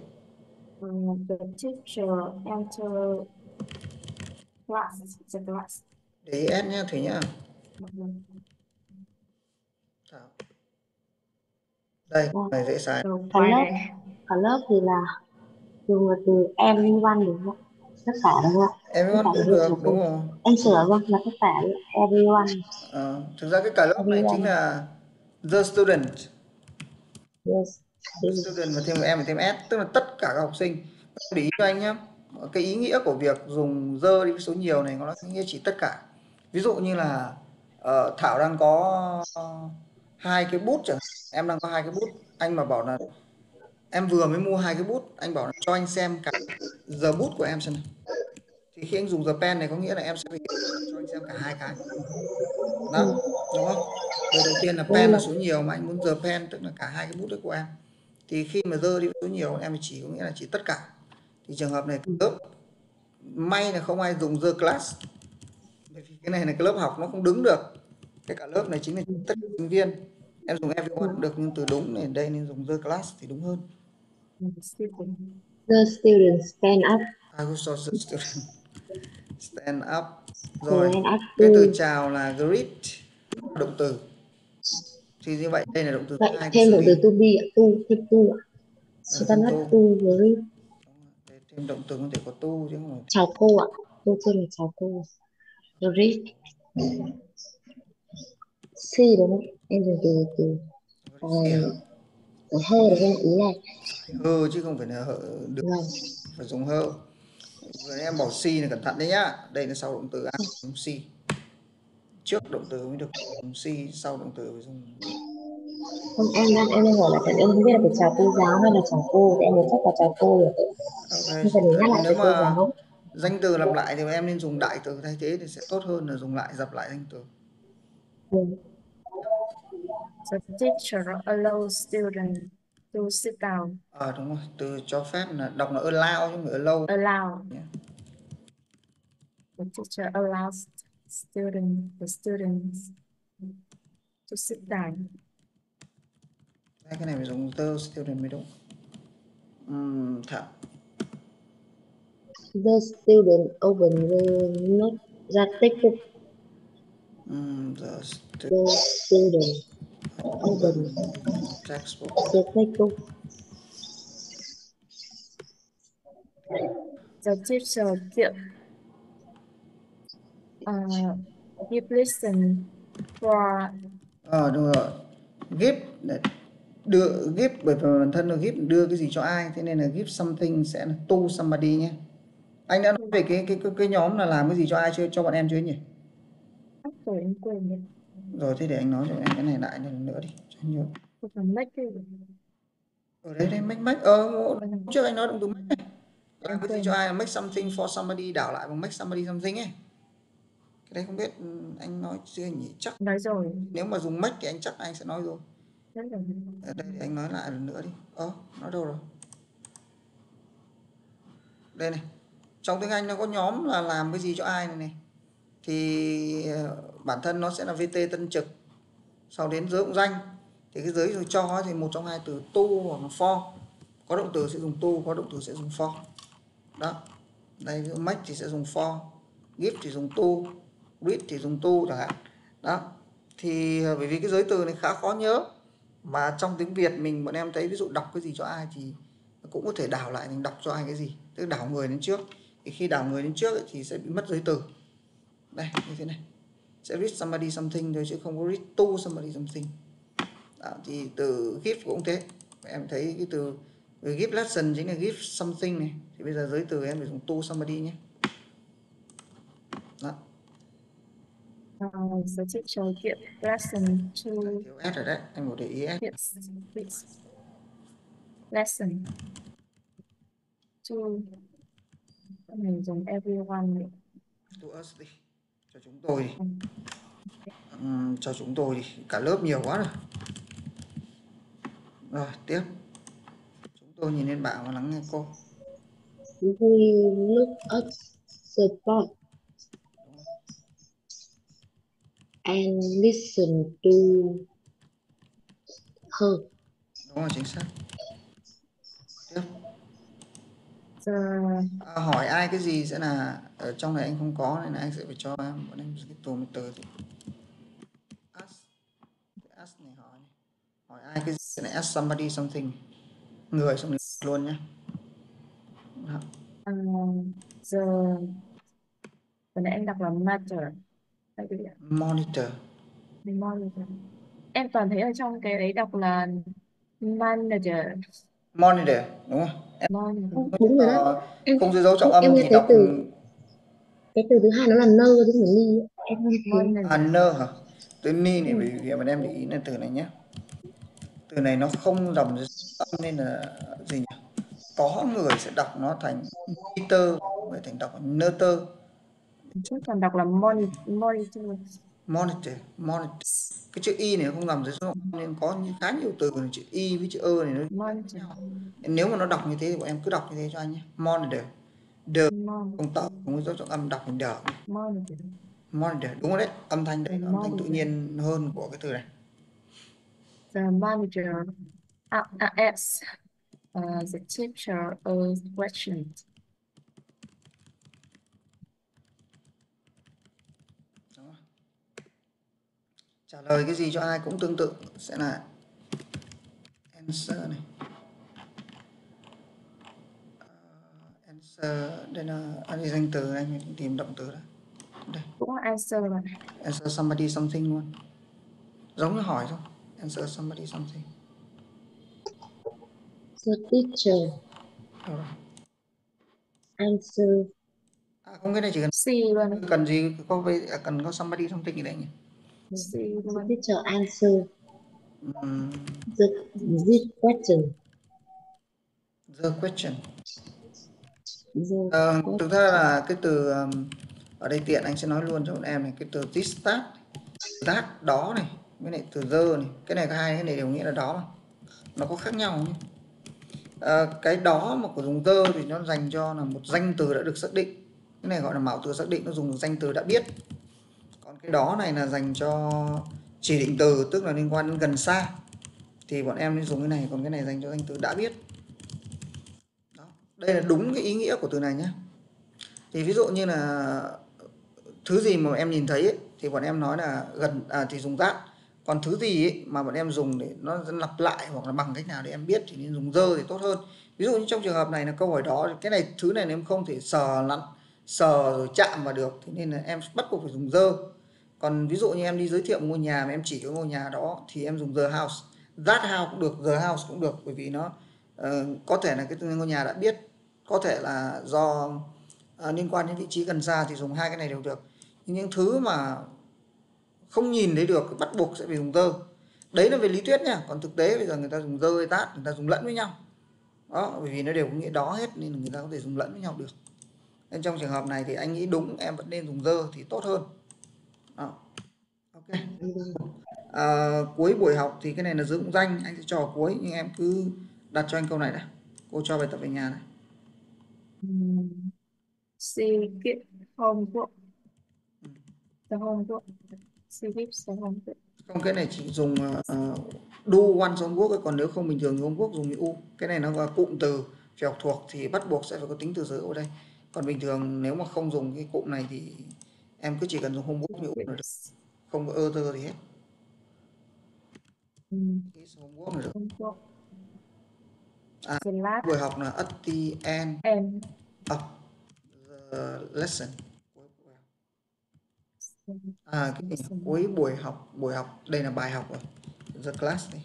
Um, the teacher enter class the class. Để S nhá Thủy nhá. Vâng. Thảo. Đây này dễ cả bài lớp cả lớp thì là dùng là từ everyone đúng không tất cả đúng không tất everyone cả cũng được đúng rồi em sửa vâng là tất cả everyone Ờ, thực ra cái cả lớp này chính là the student. Yes. The student và thêm em và thêm s tức là tất cả các học sinh. Em để ý cho anh nhé cái ý nghĩa của việc dùng dơ đi với số nhiều này nó nghĩa chỉ tất cả. Ví dụ như là ờ, Thảo đang có hai cái bút chẳng em đang có hai cái bút. Anh mà bảo là em vừa mới mua hai cái bút anh bảo là cho anh xem cả giờ bút của em xem nào. Thì khi anh dùng the pen này có nghĩa là em sẽ phải cho anh xem cả hai cái. Đó đúng không? Từ đầu tiên là pen là số nhiều mà anh muốn the pen tức là cả hai cái bút đấy của em. Thì khi mà dơ đi số nhiều em chỉ có nghĩa là chỉ tất cả. Thì trường hợp này lớp may là không ai dùng the class. Bởi vì cái này là cái lớp học nó không đứng được cái cả lớp này chính là tất cả sinh viên. Em dùng everyone cũng được nhưng từ đúng này đây nên dùng the class thì đúng hơn. The students stand up. I was so student stand up. Rồi stand up cái từ chào là greet động từ. Thì như vậy đây là động từ vậy hai thêm động từ to be to thêm to. Ờ, stand thêm up to. với Đây, thêm động từ có thể có tu chứ không phải. Chào cô ạ. Tôi tên là chào cô. Read C đúng không? Em dùng từ từ cái hơ đúng không? Ý là hơ chứ không phải là hơ được vâng. phải dùng hơ vừa nãy em bảo si này cẩn thận đấy nhá đây là sau động từ a dùng si trước động từ mới được dùng si sau động từ phải dùng Không, em đang em đang hỏi là tại em không biết là phải chào cô giáo hay là chào cô thì em mới chắc là chào cô được. ok Không cần nhắc lại nếu với cô giáo. danh từ lặp lại thì em nên dùng đại từ thay thế thì sẽ tốt hơn là dùng lại dập lại danh từ Ừ. The teacher allows students to sit down. ờ đúng rồi từ cho phép là đọc là allow chứ không phải allow Allow. The teacher allows student the students to sit down. Đây, cái này phải dùng the student mới đúng Ừm, thảo The student open the note ra textbook. Ừm, the stu- The student open textbook the textbook. The teacher give uh, give listen for ờ đúng rồi give để đưa give bởi vì bản thân là give đưa cái gì cho ai thế nên là give something sẽ là to somebody nhé anh đã nói về cái cái cái, cái nhóm là làm cái gì cho ai chưa cho bọn em chưa nhỉ rồi em quên rồi. Rồi thế để anh nói cho em cái này lại lần nữa đi cho cái ở đây đây make make ờ trước anh nói động từ make này. Em gì quên. cho ai là make something for somebody đảo lại bằng make somebody something ấy. Cái đấy không biết ừ, anh nói chưa nhỉ? Chắc nói rồi. nếu mà dùng make thì anh chắc anh sẽ nói rồi. Ở đây thì anh nói lại lần nữa đi. Ơ nói đâu rồi? Đây này. Trong tiếng Anh nó có nhóm là làm cái gì cho ai này này? Thì ờ, bản thân nó sẽ là VT tân trực sau đến giới cộng danh. Thì cái giới rồi cho thì một trong hai từ to hoặc là for. Có động từ sẽ dùng to có động từ sẽ dùng for. Đó. Đây ví dụ make thì sẽ dùng for give thì dùng to read thì dùng to chẳng hạn. Đó. Thì ờ, bởi vì cái giới từ này khá khó nhớ mà trong tiếng Việt mình bọn em thấy ví dụ đọc cái gì cho ai thì cũng có thể đảo lại mình đọc cho ai cái gì. Tức đảo người đến trước. Thì khi đảo người đến trước ấy, thì sẽ bị mất giới từ. Đây như thế này sẽ read somebody something thôi chứ không có read to somebody something. Đó, thì từ give cũng thế. Em thấy cái từ give lesson chính là give something này. Thì bây giờ giới từ em phải dùng to somebody nhé. Đó. Uh, the teacher give lesson to s rồi đấy anh có để ý s. Yes, please. lesson to này dùng everyone to us đi cho chúng tôi. Đi Ừm, cho chúng tôi đi cả lớp nhiều quá rồi. Rồi tiếp. Chúng tôi nhìn lên bảng và lắng nghe cô. We look at the board and listen to her. đúng rồi chính xác tiếp the à, hỏi ai cái gì sẽ là ở trong này anh không có nên là anh sẽ phải cho em. Bọn em cái tù một thì ask ask này hỏi hỏi ai cái gì sẽ là ask somebody something. Người xong đến luôn nhé Đó. um, the vừa nãy em đọc là matter monitor. Monitor. Em toàn thấy ở trong cái đấy đọc là manager monitor đúng không? Em monitor Đúng rồi đó. Em không dưới dấu trọng âm em nghe thì đọc từ cái từ thứ hai nó là nơ chứ không phải ly. Em nghe monitor à nơ hả? Từ ni này bởi vì bọn em để ý là từ này nhé từ này nó không dòng âm nên là gì nhỉ? Có người sẽ đọc nó thành niter người thành đọc nơ trước còn đọc là monitor. Monitor monitor cái chữ y này không nằm dưới số nên có khá nhiều từ là chữ y với chữ ơ này nó nếu mà nó đọc như thế thì bọn em cứ đọc như thế cho anh nhé. Monitor đờ. Mon- không tạo không có dấu trọng âm đọc thành đờ. Monitor monitor đúng rồi đấy âm thanh đấy âm thanh tự nhiên hơn của cái từ này. The manager uh, uh, asks uh, the teacher a question trả lời cái gì cho ai cũng tương tự. Sẽ là answer này. Ờ, answer đây là anh đi danh từ anh tìm động từ đó đây. Cũng là answer mà answer somebody something luôn. Giống như hỏi thôi. Answer somebody something. The teacher. Được rồi. answer. À, không cái này chỉ cần She luôn. cần gì có à, cần có somebody something gì đấy nhỉ The luôn. teacher answer Ừm, the question. the question. The Ờ, question. thực ra là cái từ um, ở đây tiện anh sẽ nói luôn cho bọn em này cái từ this that that đó này với lại từ the này. Cái này có hai cái này đều nghĩa là đó mà. Nó có khác nhau nhé. Ờ, cái đó mà của dùng the thì nó dành cho là một danh từ đã được xác định. Cái này gọi là mạo từ xác định nó dùng danh từ đã biết cái đó này là dành cho chỉ định từ tức là liên quan đến gần xa. Thì bọn em nên dùng cái này còn cái này dành cho danh từ đã biết. Đó. đây là đúng cái ý nghĩa của từ này nhé. Thì ví dụ như là thứ gì mà em nhìn thấy ấy, thì bọn em nói là gần à, thì dùng that. Còn thứ gì ấy, mà bọn em dùng để nó lặp lại hoặc là bằng cách nào để em biết thì nên dùng dơ thì tốt hơn. Ví dụ như trong trường hợp này là câu hỏi đó cái này thứ này em không thể sờ lặn sờ rồi chạm vào được thì nên là em bắt buộc phải dùng dơ còn ví dụ như em đi giới thiệu ngôi nhà mà em chỉ cái ngôi nhà đó thì em dùng the house. That house cũng được the house cũng được bởi vì nó uh, có thể là cái ngôi nhà đã biết có thể là do uh, liên quan đến vị trí gần xa thì dùng hai cái này đều được. Nhưng những thứ mà không nhìn thấy được bắt buộc sẽ phải dùng the. Đấy là về lý thuyết nha còn thực tế bây giờ người ta dùng the hay that người ta dùng lẫn với nhau. Đó bởi vì nó đều có nghĩa đó hết nên người ta có thể dùng lẫn với nhau được. Nên trong trường hợp này thì anh nghĩ đúng em vẫn nên dùng the thì tốt hơn à, cuối buổi học thì cái này là dưỡng danh anh sẽ cho cuối nhưng em cứ đặt cho anh câu này đã cô cho bài tập về nhà này. She gives homework. The homework. She gives the homework. không cái này chỉ dùng uh, do one trong quốc còn nếu không bình thường thì quốc dùng u cái này nó là cụm từ phải học thuộc thì bắt buộc sẽ phải có tính từ giới ở đây còn bình thường nếu mà không dùng cái cụm này thì em cứ chỉ cần dùng homework như u là được. Không có other gì hết. Homework Homework. À. Buổi học là at the end and of the lesson. À cái cuối buổi học buổi học. Đây là bài học rồi. The class này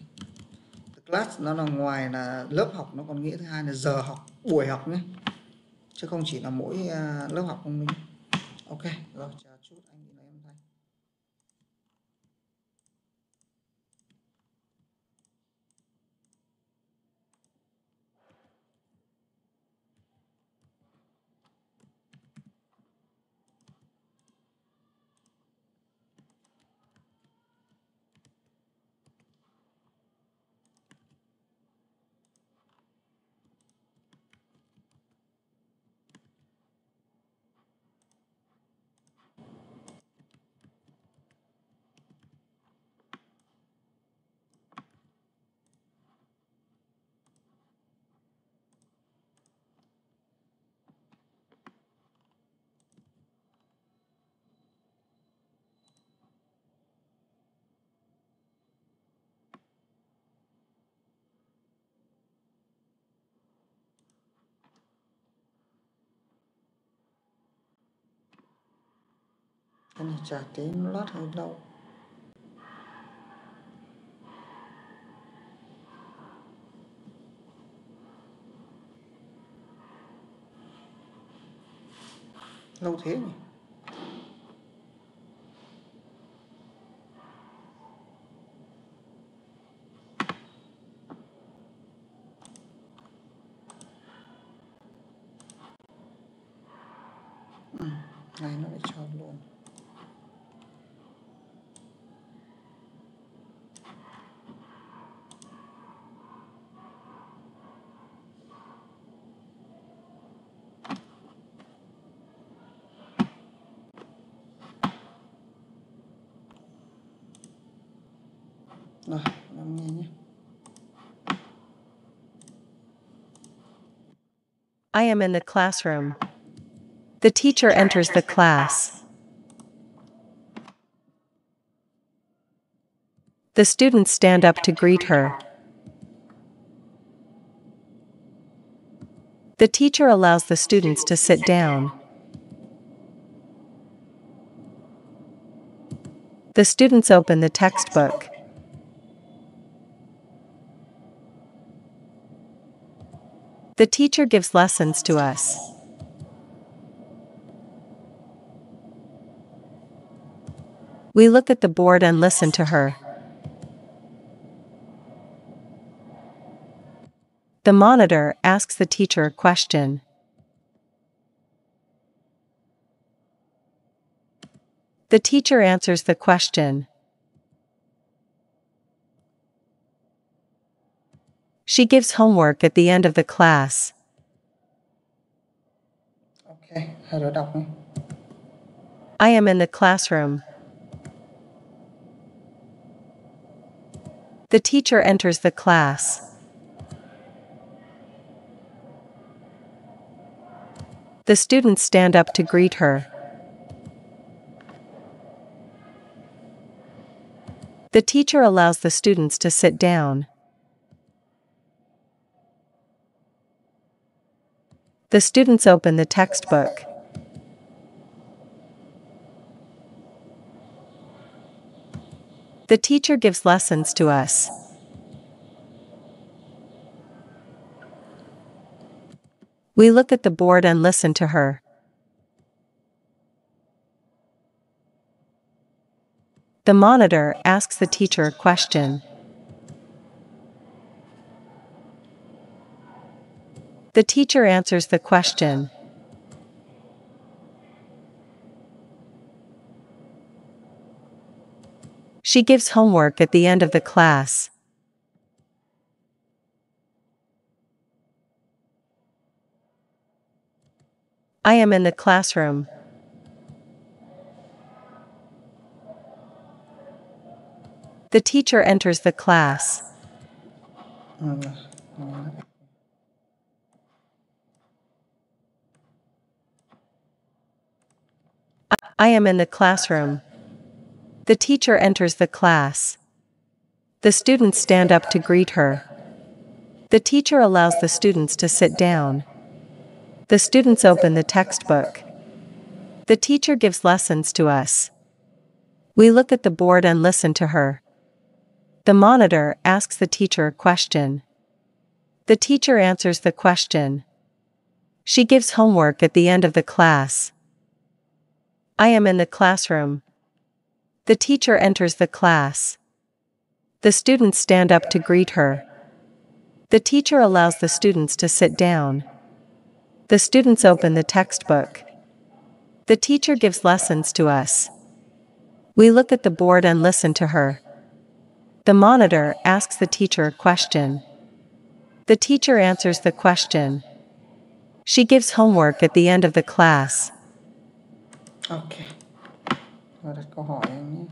the class nó là ngoài là lớp học nó còn nghĩa thứ hai là giờ học buổi học nhé. Chứ không chỉ là mỗi à, lớp học không mình ok rồi chờ chút anh nghĩ là em thay cái này chả tí nó lót hơi lâu. Lâu thế nhỉ? Ừ, này nó lại cho luôn. I am in the classroom. The teacher enters the class. The students stand up to greet her. The teacher allows the students to sit down. The students open the textbook. The teacher gives lessons to us. We look at the board and listen to her. The monitor asks the teacher a question. The teacher answers the question. She gives homework at the end of the class. ok hai đứa đọc đi I am in the classroom. The teacher enters the class. The students stand up to greet her. The teacher allows the students to sit down. The students open the textbook. The teacher gives lessons to us. We look at the board and listen to her. The monitor asks the teacher a question. The teacher answers the question. She gives homework at the end of the class. I am in the classroom. The teacher enters the class. I am in the classroom. The teacher enters the class. The students stand up to greet her. The teacher allows the students to sit down. The students open the textbook. The teacher gives lessons to us. We look at the board and listen to her. The monitor asks the teacher a question. The teacher answers the question. She gives homework at the end of the class. I am in the classroom. The teacher enters the class. The students stand up to greet her. The teacher allows the students to sit down. The students open the textbook. The teacher gives lessons to us. We look at the board and listen to her. The monitor asks the teacher a question. The teacher answers the question. She gives homework at the end of the class. Ok rồi đặt câu hỏi em nhé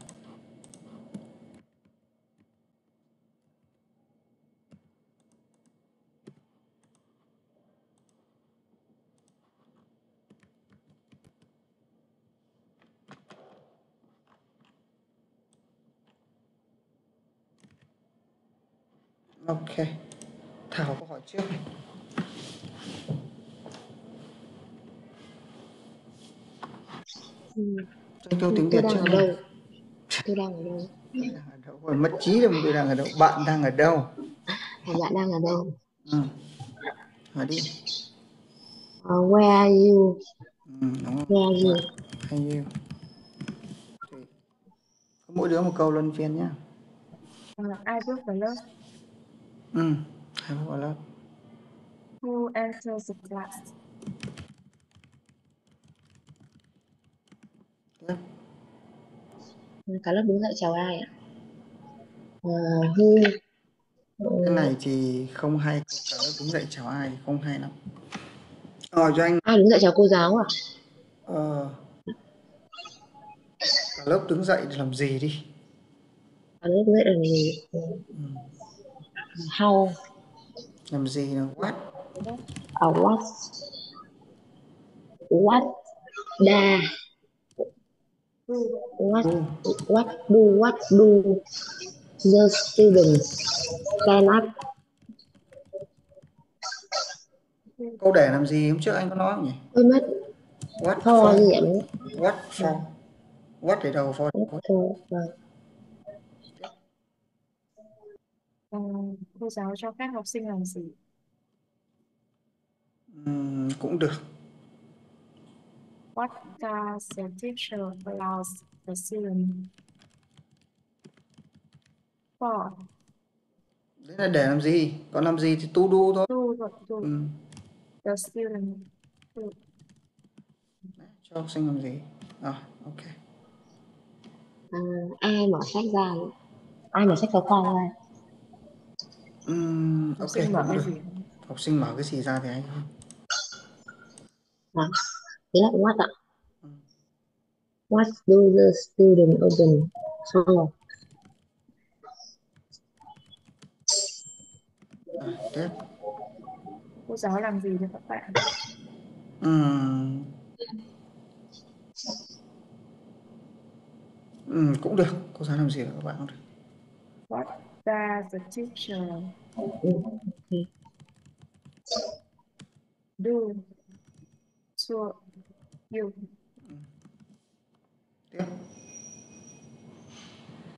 ok thảo câu hỏi trước Ừ. Cho câu tiếng Tôi Việt đang trước ở này. đâu? Tôi đang ở đâu? Đang ở đâu? Ôi, mất trí rồi tôi đang ở đâu bạn đang ở đâu Và bạn đang ở đâu? ừ. hỏi đi Uh, where are you? ừ, Where are you? hay you mỗi đứa một câu luân phiên nhá Uh, I book the lớp. ừ hai vào lớp Who enters the class? Cả lớp đứng dậy chào ai ạ? Uh, who? cái này thì không hay cả lớp đứng dậy chào ai không hay lắm hỏi cho anh Ai đứng dậy chào cô giáo à? ờ, cả lớp đứng dậy để làm gì đi Cả lớp đứng dậy là gì? ừ. How? làm gì là what Uh, what? What? Da? What? What do? What do? The students stand up? câu để làm gì hôm trước anh có nói không nhỉ Quên mất. what For for gì không? what for what để đầu for What for? Uh, cô giáo cho phép học sinh làm gì? Ừm, cũng được. What does the teacher allow the student for? Đấy là để làm gì? Còn làm gì thì to do thôi. To what to Ừm, the student đấy, cho học sinh làm gì? Rồi, ok. à, ai mở sách ra ai mở sách giáo khoa ra học ok, sinh mở cái gì? Học sinh mở cái gì ra thì anh hơn. Là what ạ Ừ. what do the student open for Rồi, tiếp. Cô giáo làm gì cho các bạn? Ừm. Ừm, cũng được. Cô giáo làm gì các bạn cũng được. What does the teacher ừ. ok. do to you? Tiếp.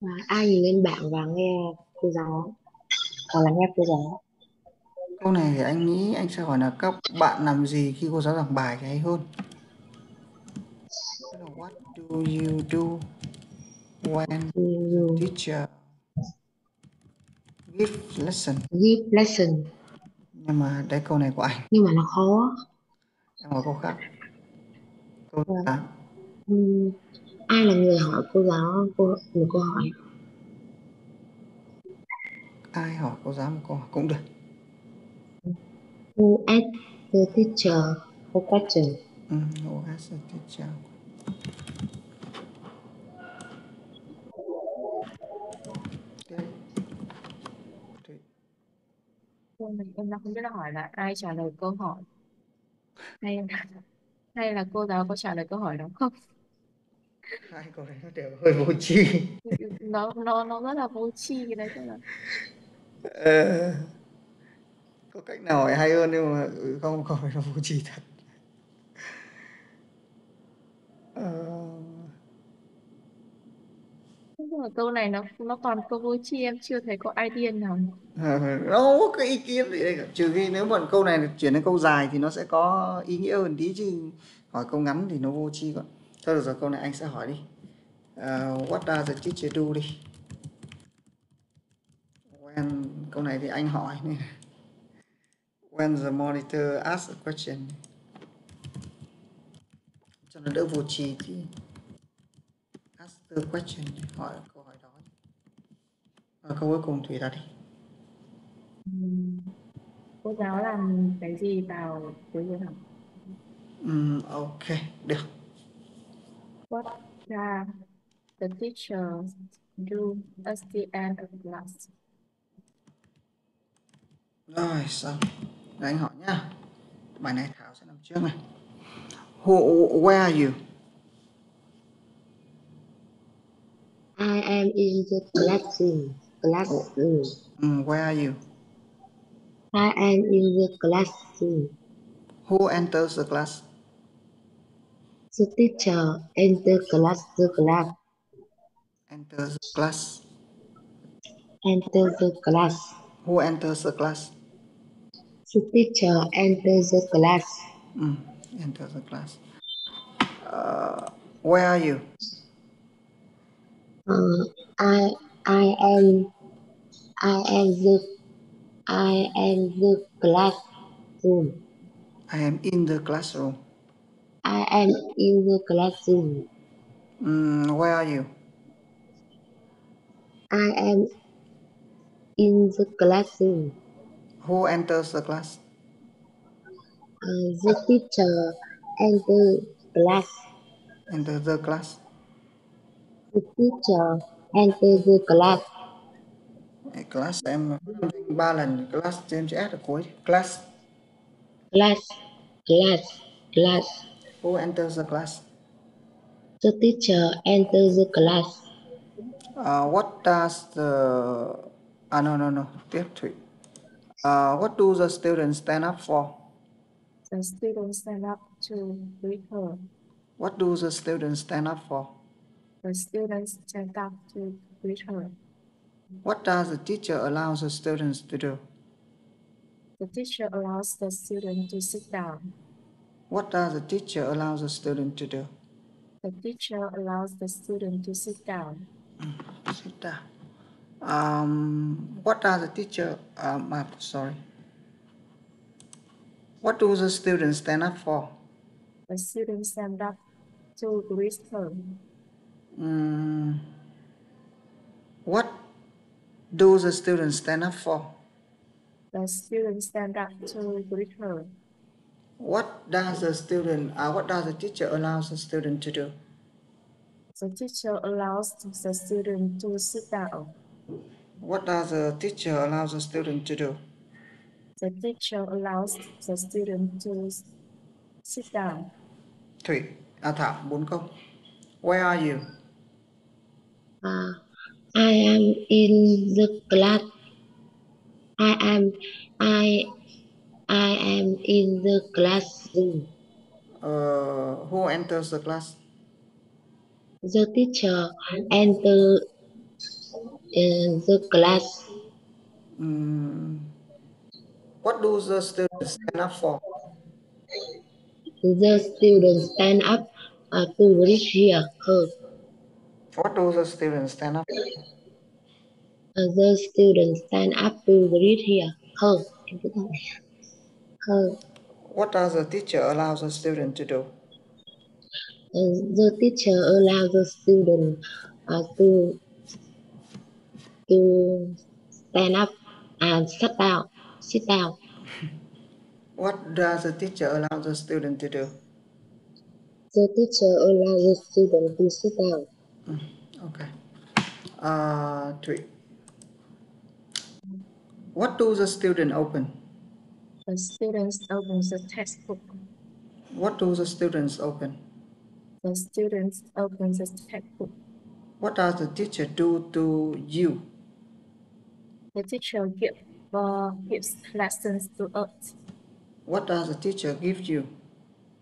Và ai nhìn lên bảng và nghe cô giáo hoặc là nghe cô giáo Câu này thì anh nghĩ anh sẽ hỏi là các bạn làm gì khi cô giáo giảng bài thì hay hơn. What do you do when you teacher give lesson? give lesson Nhưng mà đấy câu này của anh. nhưng mà nó khó Em có câu khác. Câu Vâng. 8. Ừm, ai là người hỏi cô giáo cô một câu hỏi Ai hỏi cô giáo một câu hỏi cũng được. who asked the teacher a question Ừ, who asked the teacher? Em đang không biết là hỏi là ai trả lời câu hỏi hay là hay là cô giáo có trả lời câu hỏi đó không? Hai câu này nó đều hơi vô tri. Nó nó nó rất là vô tri cái đấy tức là Ờ, có cách nào hỏi hay hơn nhưng mà không câu này nó vô tri thật. Ờ, nhưng mà câu này nó nó toàn câu vô tri em chưa thấy có idea nào. Ờ, nó không có cái ý kiến gì đây cả? Trừ khi nếu mà câu này chuyển đến câu dài thì nó sẽ có ý nghĩa hơn tí chứ hỏi câu ngắn thì nó vô tri quá. Thôi được rồi câu này anh sẽ hỏi đi. Uh, what does the teacher do đi? When câu này thì anh hỏi nên when the monitor asks a question. Cho nó đỡ vô tri thì ask the question hỏi và câu cuối cùng thủy ra đi Cô giáo làm cái gì vào cuối giờ học? Ừm, ok được What does the teacher do at the end of class? Rồi xong. Rồi anh hỏi nhá. Bài này Thảo sẽ nằm trước này. Who, where are you? I am in the classroom classroom Mm, where are you? I am in the classroom Who enters the class? the teacher enter class the class Enters the class. enter the class Who enters the class? the teacher enters the class Mm, enters the class. Uh, where are you? Uh, I I am I am the I am the classroom. I am in the classroom. I am in the classroom. Mm, where are you? I am in the classroom. Who enters the class? Uh, the teacher enter class. Enter the class. The teacher enter the class. Đấy, Class em phát âm cho ba lần class cho em chữ S ở cuối. Class. Class. Class. Class. Who enters the class? The teacher enter the class. Uh, what does the ah no no no tiếp thủy uh, what do the students stand up for The students stand up to greet her. what do the students stand up for The students stand up to greet her. what does the teacher allow the students to do The teacher allows the student to sit down. What does the teacher allow the student to do? The teacher allows the student to sit down. Sit down. Um, what does the teacher? Um, I'm sorry. What do the students stand up for? The students stand up to greet her. Mm, what do the students stand up for? The student stand up to her. What does the student? Uh, what does the teacher allow the student to do? The teacher allows the student to sit down. What does the teacher allow the student to do? The teacher allows the student to sit down. Thủy, à Thảo, bốn câu. Where are you? Uh, I am in the class. I am I I am in the classroom. Uh, who enters the class? The teacher enter in the class. Mm, what do the students stand up for? The students stand up uh, to greet her. her. What do the students stand up? Uh, the students stand up to read here. Her. Em cứ nói. Her. What does the teacher allow the student to do? Uh, the teacher allow the student uh, to to stand up and sit down. Sit down. What does the teacher allow the student to do? The teacher allow the student to sit down. Okay. Uh, Thủy. What do the student open? The students open the textbook. What do the students open? The students open the textbook. What does the teacher do to you? The teacher give, uh, gives lessons to us. What does the teacher give you?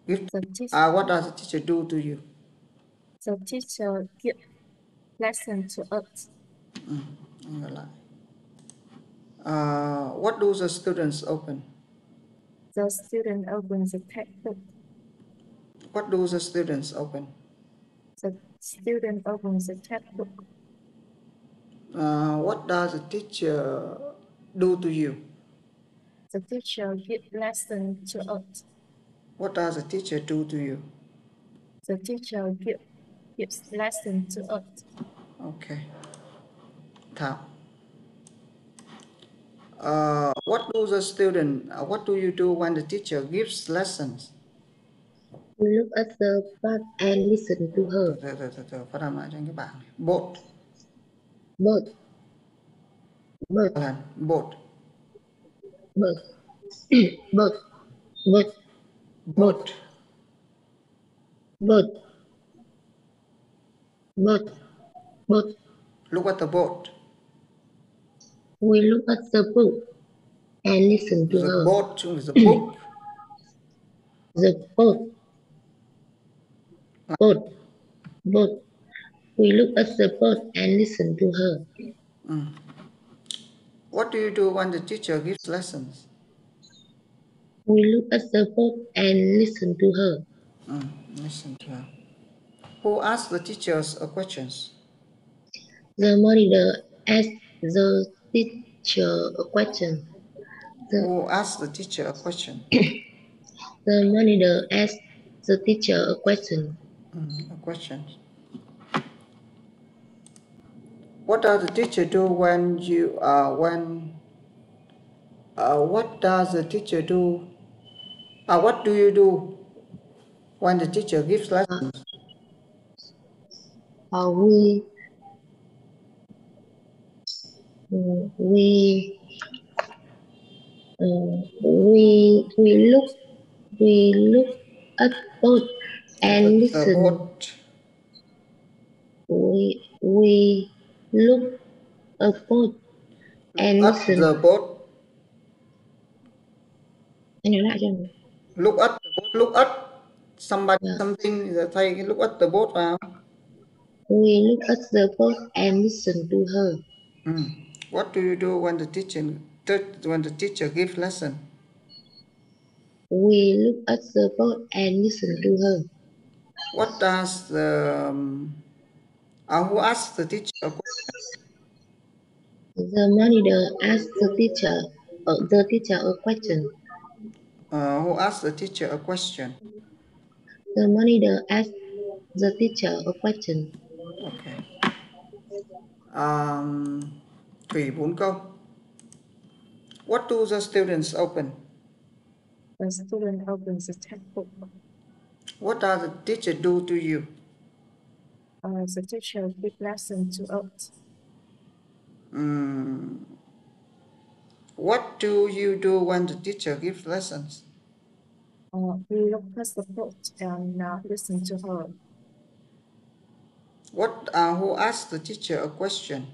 Give The, teach- uh, what does the teacher do to you? The teacher give lesson to us. Ngược lại. Uh, what do the students open? The student opens the textbook. What do the students open? The student opens the textbook. Uh, what does the teacher do to you? The teacher give lesson to us. What does the teacher do to you? The teacher give, gives lesson to us. Okay. Thảo. Uh, what do the student, uh, what do you do when the teacher gives lessons? We look at the part and listen to her. Từ từ từ từ phát âm lại cho anh cái bảng này. Both. Both. Both. Lần. Both. Both. Both. Both. Both. Both. Both. Both. Look at the boat. We look at the book and listen to The her. boat the book. The boat. Boat. Boat. We look at the boat and listen to her. What do you do when the teacher gives lessons? We look at the boat and listen to her. Mm, listen to her. Who asks the teachers a questions? The monitor asks the teacher a question. The, Who asks the teacher a question? the monitor asks the teacher a question. Mm, a question. What does the teacher do when you uh, when uh, what does the teacher do? Uh, what do you do when the teacher gives lessons? Uh, we we uh, we we look we look at boat and listen. boat. We we look at boat and At listen. the boat. Anh nói lại cho em. Look at the boat. Look at somebody Yeah. something. Giờ thay cái look at the boat vào. We look at the boat and listen to her. Mm. What do you do when the teacher when the teacher gives lesson? We look at the board and listen to her. What does the um, uh, who asks the teacher a question? The monitor asks the teacher, uh, the teacher a question. Uh, who asks the teacher a question? The monitor asks the teacher a question. Um, Thủy bốn câu. What do the students open? The student opens the textbook. What does the teacher do to you? Uh, the teacher gives lesson to us. Mm, what do you do when the teacher gives lessons? Uh, we look at the book and uh, listen to her. What uh, who asks the teacher a question?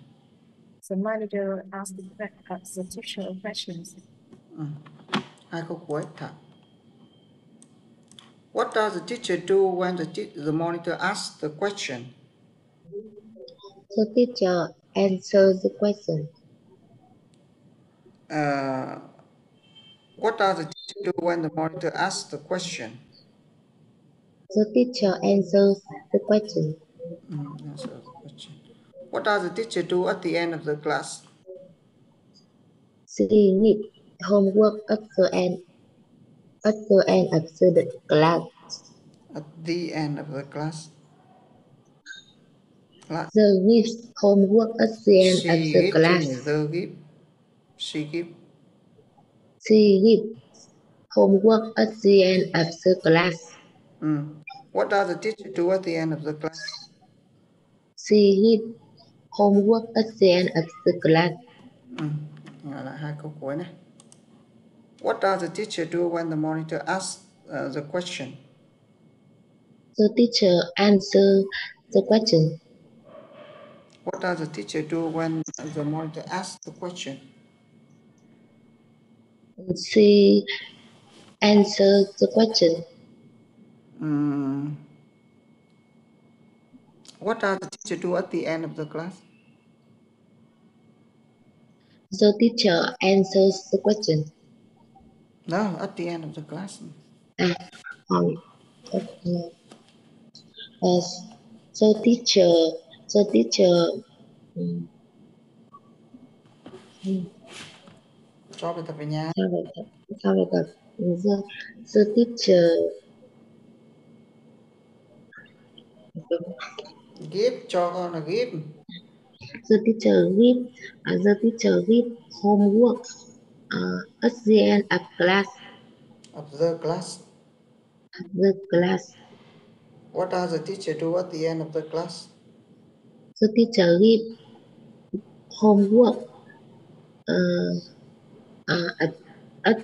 The manager asks the, uh, the teacher a questions. Hai câu cuối thả. What does the teacher do when the the monitor asks the question? The teacher answers the question. Uh, what does the teacher do when the monitor asks the question? The teacher answers the question. Mm, answer the question. What does the teacher do at the end of the class? She gives homework at the end at the end of the class. At the end of the class. Class. The gives homework at the end She of the class. the give. She give. She gives homework at the end of the class. Mm. What does the teacher do at the end of the class? She gives homework at the end of the class. Ừ. Lại hai câu cuối này. What does the teacher do when the monitor asks uh, the question? The teacher answers the question. What does the teacher do when the monitor asks the question? She answers the question. Mm. What does the teacher do at the end of the class? The teacher answers the question. No, at the end of the class. Ah, um, okay. As the teacher, the teacher, um, Cho bài tập về nhà. sao vậy tập? Sao vậy tập? The, the teacher, Give cho con là give. the teacher give, uh, the teacher give homework uh, at the end of class. Of the class. The class, What does the teacher do at the end of the class? the teacher give homework uh, uh, at, at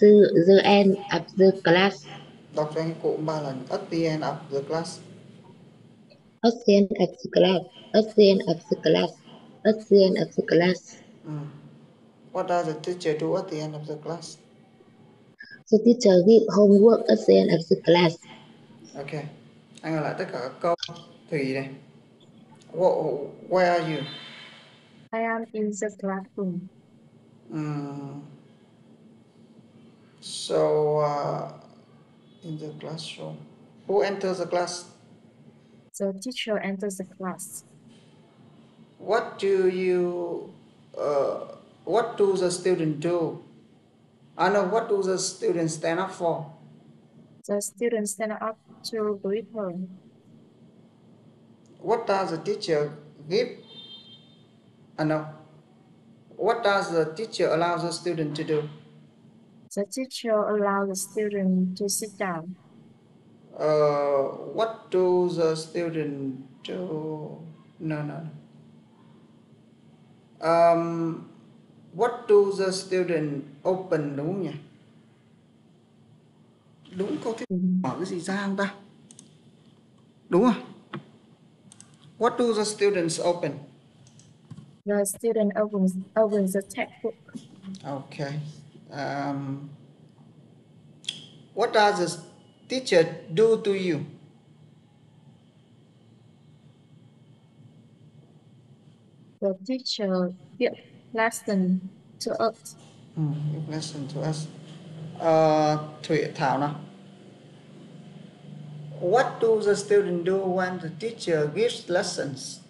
the, the end of the class. Đọc cho anh cụ ba lần. At the end of the class. At the end of the class. At the end of the class. At the of the class. Mm. What does the teacher do at the end of the class? The teacher give homework at the end of the class. Ok. Anh gọi lại tất cả các câu. Thủy này. Wh- Where are you? I am in the classroom. Mm. So, uh, in the classroom. Who enters the class? The teacher enters the class. What do you, uh, what do the student do? I know, what do the students stand up for? The students stand up to greet her. What does the teacher give? I know. What does the teacher allow the student to do? The teacher allows the student to sit down. Uh, what do the student do? No, no, no. Um, what do the student open đúng không nhỉ? Đúng câu thuyết mở cái gì ra không ta? Đúng rồi. What do the students open? The student opens opens the textbook. Okay. Um, what does the teacher do to you? The teacher gives lesson to us. Ừ, give lesson to us. Uh, Thủy Thảo nào. What do the student do when the teacher gives lessons?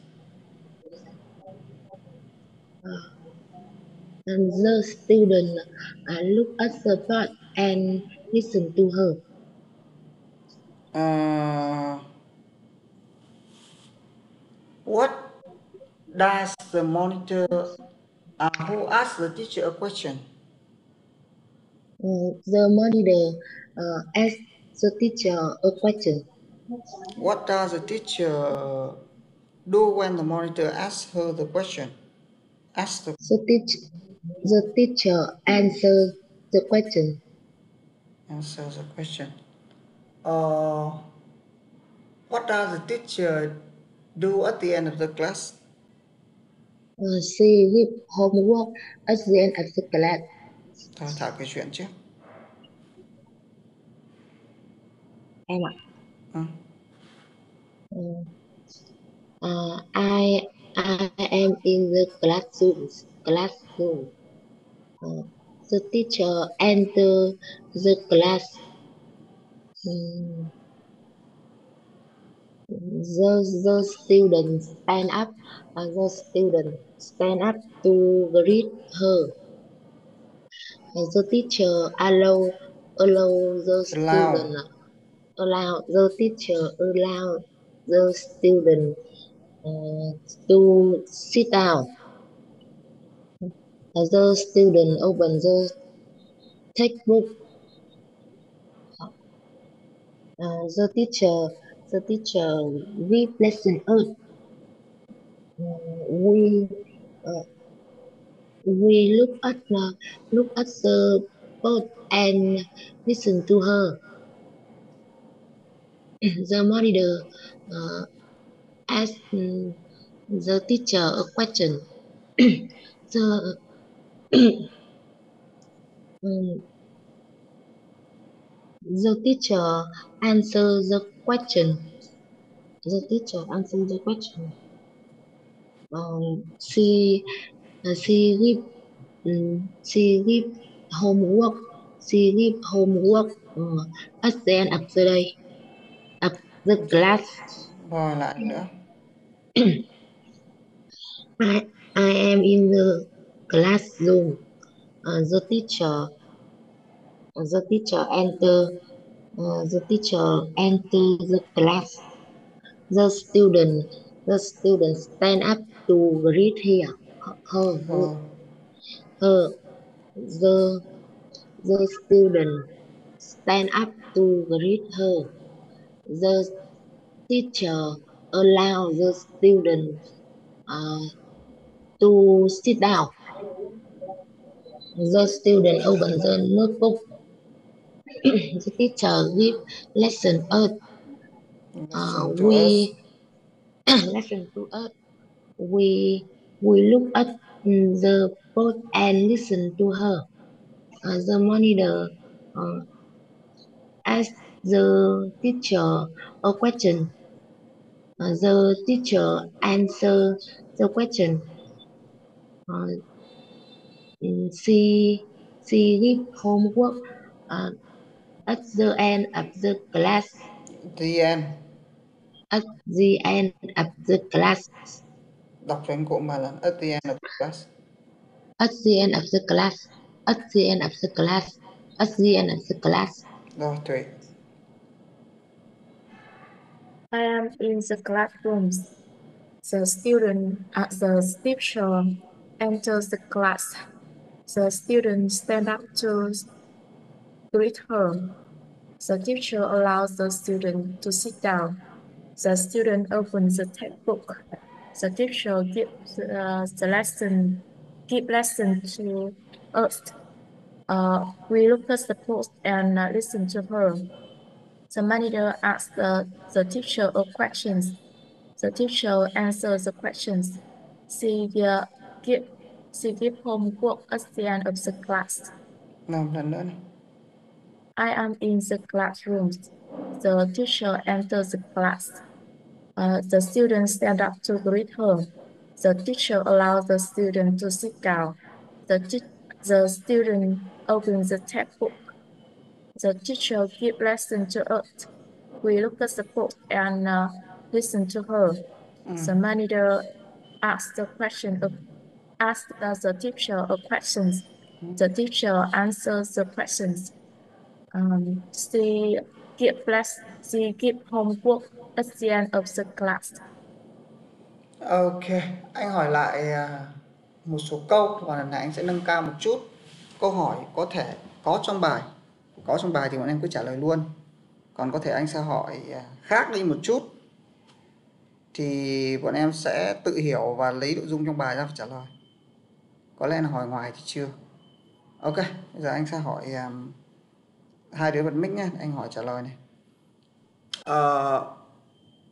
And the student uh, look at the board and listen to her. Uh, what does the monitor uh, who asks the teacher a question? Uh, the monitor uh, asks the teacher a question. What does the teacher do when the monitor asks her the question? Ask the The, teach, the teacher answers the question. answer the question. Uh, what does the teacher do at the end of the class? Uh, she give homework at the end of the class. Thôi Thảo kể chuyện chứ. Em ạ. Ừ. Uh, uh, I I am in the classroom. Classroom. Uh, the teacher enter the class. The, the student stand up. Uh, the student stand up to greet her. The teacher allow allow the student allow the teacher allow the student uh, to sit down. The student open the textbook. Ờ, uh, the teacher the teacher we lesson us Uh, we uh, we look at uh, look at the board and listen to her. the monitor uh, asked mm, the teacher a question. the um, the teacher answer the question. The teacher answer the question. Um, she uh, she give um, she give homework. She give homework uh, at the end of the day. Of the class. Rồi lại nữa. I, I am in the classroom. Uh, the teacher, the teacher enter, uh, the teacher enter the class. The student, the student stand up to greet her. Her, her, her. The, the student stand up to greet her. The teacher allow the student uh, to sit down. The student open the notebook. the teacher give lesson us. Uh, Listen to us. we lesson to us. We we look at mm, the board and listen to her. Uh, the monitor uh, ask the teacher a question. Uh, the teacher answer the question. Uh, mm, she she give homework uh, at the end of the class. The end. At the end of the class. Đọc cho anh cụ mà là at the end of the class. At the end of the class. At the end of the class. At the end of the class. Rồi Thủy. I am in the classrooms. The student, uh, the teacher enters the class. The student stand up to greet her. The teacher allows the student to sit down. The student opens the textbook. The teacher gives uh, the lesson, give lesson to us. Uh, we look at the post and uh, listen to her. The manager asks the, the teacher a questions. The teacher answers the questions. She uh, give she give homework at the end of the class. Lần nữa này. I am in the classroom. The teacher enters the class. Uh, the students stand up to greet her. The teacher allows the student to sit down. The, The student opens the textbook. The teacher gives lesson to us. We look at the book and uh, listen to her. The manager asks the question of asks the teacher a questions. The teacher answers the questions. Um, she give less, she give homework at the end of the class. Ok, anh hỏi lại à, một số câu và lần này anh sẽ nâng cao một chút. Câu hỏi có thể có trong bài, có trong bài thì bọn em cứ trả lời luôn. Còn có thể anh sẽ hỏi à, khác đi một chút thì bọn em sẽ tự hiểu và lấy nội dung trong bài ra và trả lời. Có lẽ là hỏi ngoài thì chưa. Ok, bây giờ anh sẽ hỏi um, hai đứa bật mic nhé, anh hỏi trả lời này. Uh,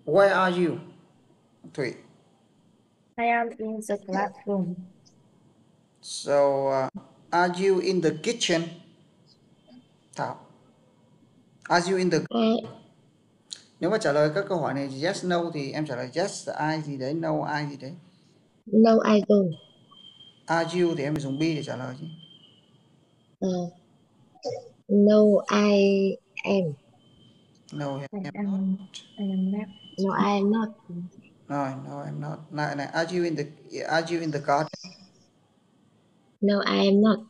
where are you? Thủy. I am in the classroom. So, uh, are you in the kitchen? Thảo. Are you in the I, Nếu mà trả lời các câu hỏi này yes no thì em trả lời yes ai gì đấy no ai gì đấy. no I don't. Are you thì em phải dùng be để trả lời chứ. Uh, no I am. No I em am, not. I am not. No I am not. No, no I'm not. Này này are you in the are you in the garden? No I am not.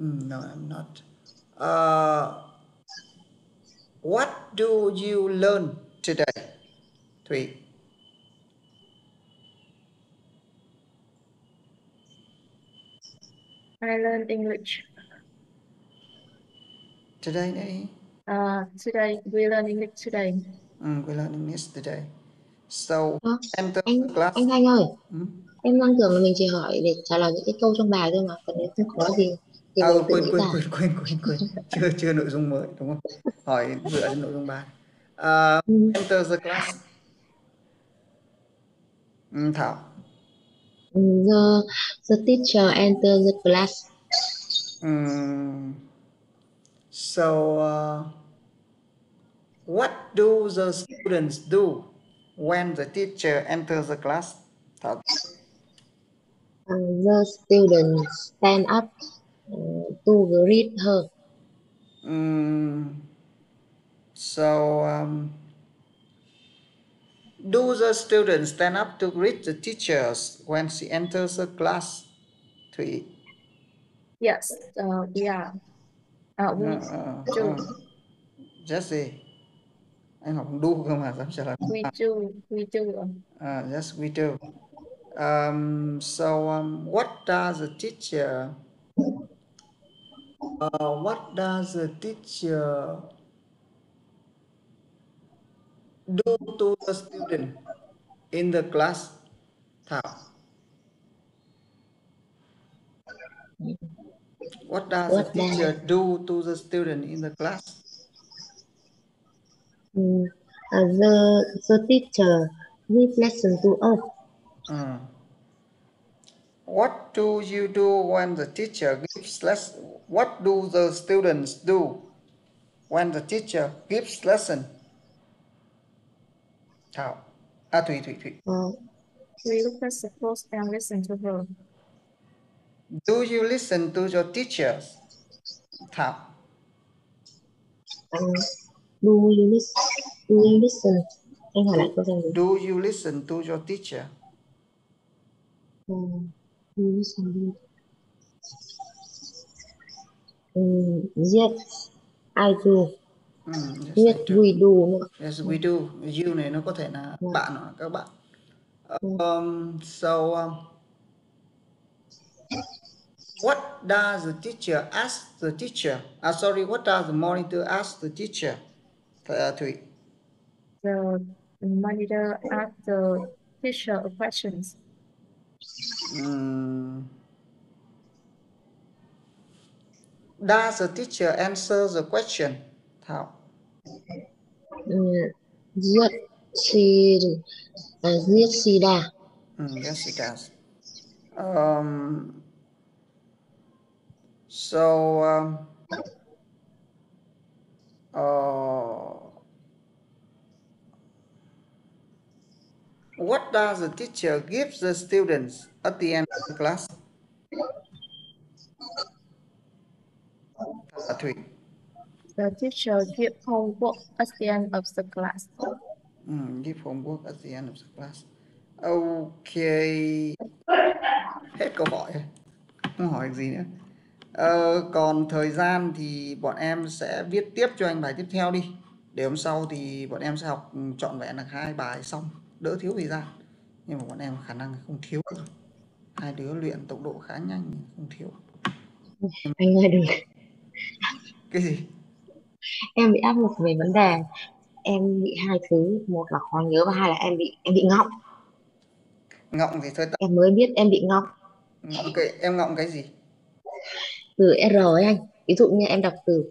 Mm, no I'm not. Uh, what do you learn today? Three. I learned English. Today đấy. Uh, today we learn English today. Mm, we learn English today. So Ơ, enter anh the class. anh Thanh ơi, Ừ. em đang tưởng là mình chỉ hỏi để trả lời những cái câu trong bài thôi mà, còn nếu không có gì thì À, mình ừ, quên quên quên quên quên quên chưa chưa nội dung mới đúng không hỏi dựa trên nội dung bài à, Ừ. enter the class ừ, Thảo The, the teacher enter the class. Ừm, so uh, what do the students do when the teacher enters the class? Uh, the students stand up uh, to greet her. Ừm, so um, do the students stand up to greet the teachers when she enters the class Thủy Yes, uh, we Uh, we ờ, do. Jesse anh học đu cơ mà dám trả lời We à, do. We do. à, yes we do um, so um, what does the teacher uh, what does the teacher do to the student in the class Thảo what does the What does teacher do to the student in the class mm, uh, the the teacher give lesson to us. Mm. What do you do when the teacher gives lesson? What do the students do when the teacher gives lesson? Thảo. À Thủy Thủy Thủy. Uh, We look at the post and listen to her. Do you listen to your teachers? Thảo. um, do you listen? Do you listen? Em hỏi lại câu gì? Do you listen to your teacher? Do you listen? Um, yes, I do. Mm, yes, Yes, I do. we do. Yes, we do. You này nó có thể là Yeah. bạn hoặc các bạn. Ừ. Um, so, um, what does the teacher ask the teacher? Ah, sorry, what does the monitor ask the teacher? Uh, Thủy. The monitor asked the teacher questions. Mm. Does the teacher answer the question? Thảo. Um, yes, she, uh, yes, she does. Mm, yes, it does. Um, so, um, uh, what does the teacher give the students at the end of the class? Thủy. The teacher give homework at the end of the class. Ừ, give homework at the end of the class. Ok. Hết câu hỏi. Không hỏi gì nữa. Ờ, còn thời gian thì bọn em sẽ viết tiếp cho anh bài tiếp theo đi. Để hôm sau thì bọn em sẽ học trọn vẹn được hai bài xong, đỡ thiếu thời gian. Nhưng mà bọn em khả năng không thiếu. Hai đứa luyện tốc độ khá nhanh, không thiếu. anh ơi đừng Cái gì? em bị áp lực về vấn đề em bị hai thứ một là khó nhớ và hai là em bị em bị ngọng Ngọng thì thôi em mới biết em bị ngọng ngọng cái em ngọng cái gì? Từ R ấy anh ví dụ như em đọc từ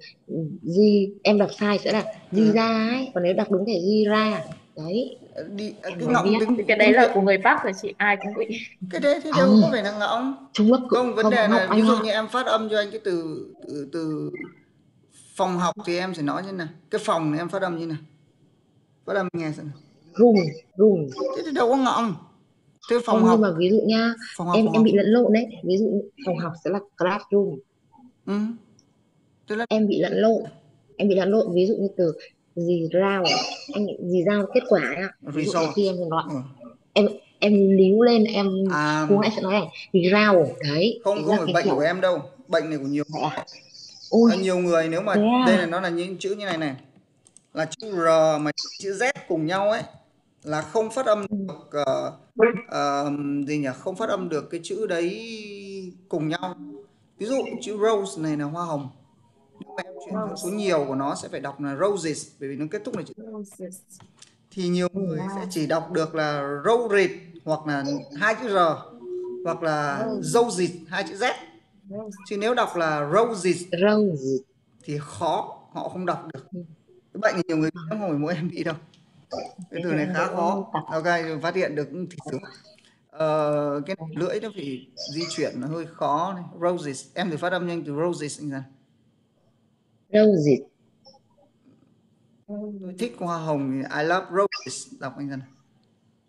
di em đọc sai sẽ là di Ừ. ra ấy còn nếu đọc đúng thì di ra đấy Đi Em cái ngọng Thì cái đấy là của người Bắc rồi chị ai cũng bị. cái đấy thì đâu có phải là ngọng. Trung Quốc Không, vấn không đề là ví dụ như em phát âm cho anh cái từ từ, từ phòng học thì em sẽ nói như nào? Cái phòng này em phát âm như nào? Phát âm nghe xem room room Thế thì đâu có ngọng. Thế phòng không học, nhưng mà ví dụ nha phòng học, em phòng em học. bị lẫn lộn đấy ví dụ phòng học sẽ là classroom Ừ. Thế là em bị lẫn lộn em bị lẫn lộn ví dụ như từ gì rao anh gì rao kết quả ấy ạ ví dụ Result. khi em nói ừ. em em líu lên em À, cuống lại sẽ nói là gì rao đấy không đấy không là phải cái bệnh kiểu của em đâu. Bệnh này của nhiều vậy à ôi nhiều người nếu mà thế à? đây là nó là những chữ như này này là chữ R mà chữ Z cùng nhau ấy là không phát âm Ừ. được ờ, ờ, gì nhỉ không phát âm được cái chữ đấy cùng nhau ví dụ chữ rose này là hoa hồng. Nếu mà em chuyển theo số nhiều của nó sẽ phải đọc là roses bởi vì nó kết thúc là chữ Roses. thì nhiều người wow. sẽ chỉ đọc được là roses hoặc là hai chữ R hoặc là roses hai chữ Z. Chứ nếu đọc là roses rose. thì khó họ không đọc được. Ừ. cái bệnh này nhiều người không phải mỗi em bị đâu. Cái từ này khá khó. ok phát hiện được thì sướng ờ, cái này, lưỡi nó phải di chuyển nó hơi khó này. Roses. Em thử phát âm nhanh từ roses anh ra rose tôi thích hoa hồng thì I love roses. Đọc anh ra.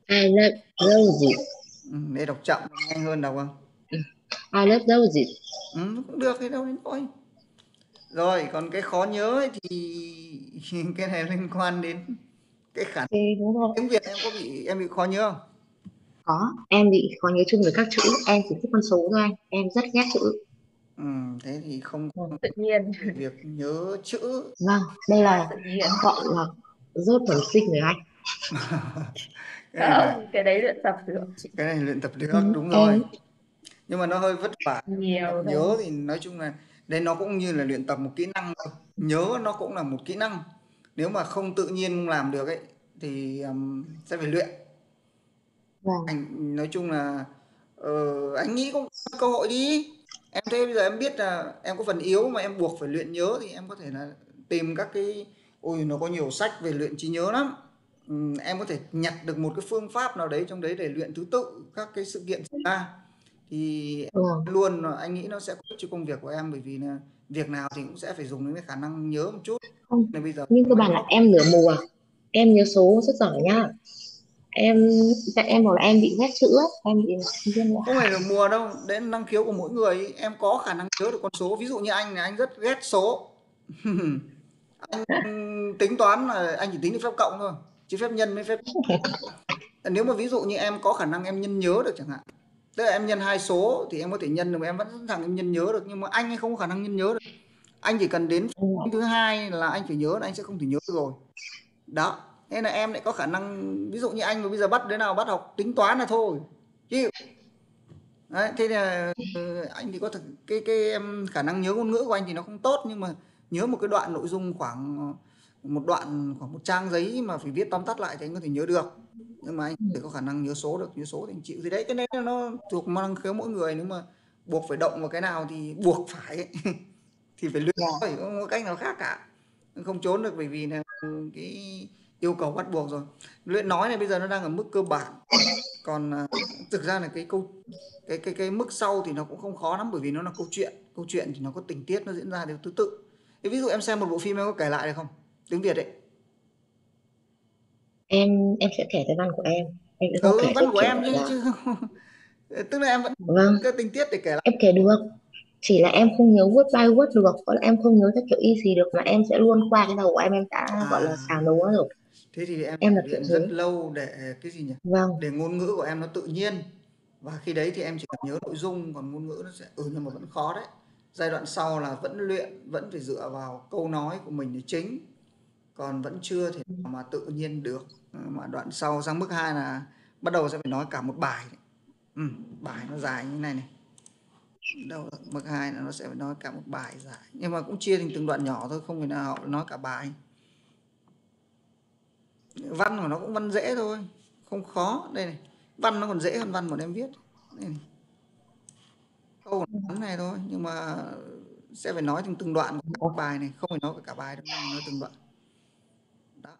I love roses. Ừ, để đọc chậm nhanh hơn đọc không? I love roses. Ừ, cũng được thế đâu thôi. Rồi còn cái khó nhớ ấy thì cái này liên quan đến cái khả năng tiếng Việt em có bị em bị khó nhớ không có em bị khó nhớ chung với các chữ em chỉ thích con số thôi anh em rất ghét chữ. Ừ, thế thì không Tự nhiên. việc nhớ chữ. Vâng đây là gọi là rốt bẩm sinh rồi anh. Cái này, Không, cái đấy luyện tập được. Cái này luyện tập được Ừ, đúng em- rồi nhưng mà nó hơi vất vả. Nhiều thôi. nhớ thì nói chung là đây nó cũng như là luyện tập một kỹ năng thôi. nhớ nó cũng là một kỹ năng. Nếu mà không tự nhiên làm được ấy thì um, sẽ phải luyện vâng. Anh nói chung là ờ, anh nghĩ cũng có cơ hội đi. Em thấy bây giờ em biết là em có phần yếu mà em buộc phải luyện nhớ thì em có thể là tìm các cái ôi nó có nhiều sách về luyện trí nhớ lắm. Ừm, em có thể nhặt được một cái phương pháp nào đấy trong đấy để luyện thứ tự các cái sự kiện xảy ra. Thì vâng. luôn là anh nghĩ nó sẽ có ích cho công việc của em bởi vì là việc nào thì cũng sẽ phải dùng đến cái khả năng nhớ một chút. Không. Nên bây giờ nhưng cơ bản là em nửa mùa. Em nhớ số rất giỏi nhá em tại em bảo là em bị ghét chữ ấy. em bị viên không phải là mùa đâu là năng khiếu của mỗi người em có khả năng nhớ được con số. Ví dụ như anh này anh rất ghét số. Anh tính toán là anh chỉ tính được phép cộng thôi chứ phép nhân với phép. Nếu mà ví dụ như em có khả năng em nhân nhớ được chẳng hạn tức là em nhân hai số thì em có thể nhân được mà em vẫn sẵn sàng em nhân nhớ được nhưng mà anh ấy không có khả năng nhân nhớ được. Anh chỉ cần đến thứ hai là anh phải nhớ là anh sẽ không thể nhớ được rồi. Đó thế là em lại có khả năng ví dụ như anh mà bây giờ bắt đứa nào bắt học tính toán là thôi chứ Đấy, thế là ờ, anh thì có thực cái cái em, khả năng nhớ ngôn ngữ của anh thì nó không tốt nhưng mà nhớ một cái đoạn nội dung khoảng một đoạn khoảng một trang giấy mà phải viết tóm tắt lại thì anh có thể nhớ được. Nhưng mà anh phải có khả năng nhớ số được nhớ số thì anh chịu thì đấy. Cái đấy nó thuộc năng khiếu mỗi người nếu mà buộc phải động vào cái nào thì buộc phải thì phải luyện thôi không có cách nào khác cả. Không trốn được bởi vì là cái yêu cầu bắt buộc rồi. Luyện nói này bây giờ nó đang ở mức cơ bản. Còn à, thực ra là cái câu cái cái cái mức sau thì nó cũng không khó lắm bởi vì nó là câu chuyện. Câu chuyện thì nó có tình tiết nó diễn ra đều thứ tự. Thế ví dụ em xem một bộ phim em có kể lại được không? Tiếng Việt ấy. Em em sẽ kể cái văn của em. Em sẽ ừ, kể văn theo của em chứ, tức là em vẫn vâng. có tình tiết để kể lại. Em kể được. Chỉ là em không nhớ word by word được. Hoặc là em không nhớ theo kiểu easy được mà em sẽ luôn qua cái đầu của em em đã gọi là À. đầu nó rồi thế thì em Em là luyện rất thế. lâu để cái gì nhỉ? Vâng. Để ngôn ngữ của em nó tự nhiên. Và khi đấy thì em chỉ cần nhớ nội dung còn ngôn ngữ nó sẽ ừ nhưng mà vẫn khó đấy. Giai đoạn sau là vẫn luyện vẫn phải dựa vào câu nói của mình để chính. Còn vẫn chưa thể nào mà tự nhiên được. Ừ, mà đoạn sau sang mức 2 là bắt đầu sẽ phải nói cả một bài. Ừ, bài nó dài như này này. Đâu mức 2 là nó sẽ phải nói cả một bài dài. Nhưng mà cũng chia thành từng đoạn nhỏ thôi không phải nào họ nói cả bài văn của nó cũng văn dễ thôi không khó. Đây này văn nó còn dễ hơn văn bọn em viết. Đây này. câu nó ngắn này thôi nhưng mà sẽ phải nói từng từng đoạn của cái bài này. Không phải nói cả bài đâu nói từng đoạn. Đó.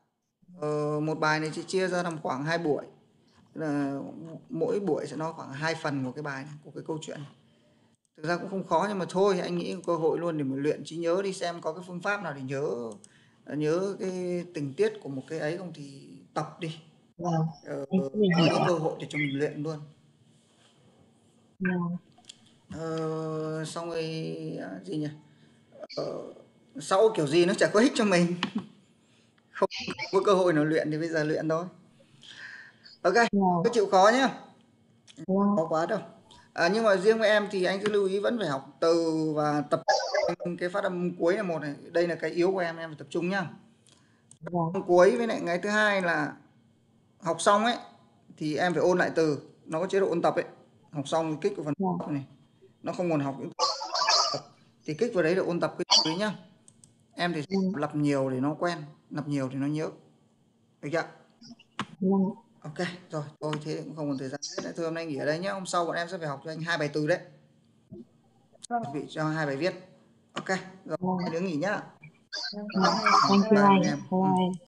Ờ, một bài này chị chia ra làm khoảng hai buổi. Là mỗi buổi sẽ nói khoảng hai phần của cái bài này, của cái câu chuyện này. thực ra cũng không khó nhưng mà thôi anh nghĩ cơ hội luôn để mà luyện. Trí nhớ đi xem có cái phương pháp nào để nhớ nhớ cái tình tiết của một cái ấy không thì tập đi. Vâng. Ờ, có cơ hội để cho mình luyện luôn. Vâng. Ờ, xong rồi à, gì nhỉ? Ờ, sau kiểu gì nó chả có ích cho mình. Không có cơ hội nào luyện thì bây giờ luyện thôi. Ok vâng. cứ chịu khó nhá. Vâng. Khó quá đâu. À, nhưng mà riêng với em thì anh cứ lưu ý vẫn phải học từ và tập cái phát âm cuối là một này. Đây là cái yếu của em em phải tập trung nhá. Vâng cuối với lại ngày thứ hai là học xong ấy thì em phải ôn lại từ. Nó có chế độ ôn tập ấy. Học xong kích vào phần Vâng. tập này. Nó không còn học thì kích vào đấy để ôn tập cái từ đấy nhá. Em thì Vâng. lặp nhiều để nó quen lặp nhiều thì nó nhớ. Được chưa? Vâng ok rồi. Thôi thế cũng không còn thời gian hết nữa. Thôi hôm nay nghỉ ở đây nhá. Hôm sau bọn em sẽ phải học cho anh hai bài từ đấy. Chuẩn bị cho hai bài viết ok rồi hai đứa nghỉ nhá. Thank you Bye bye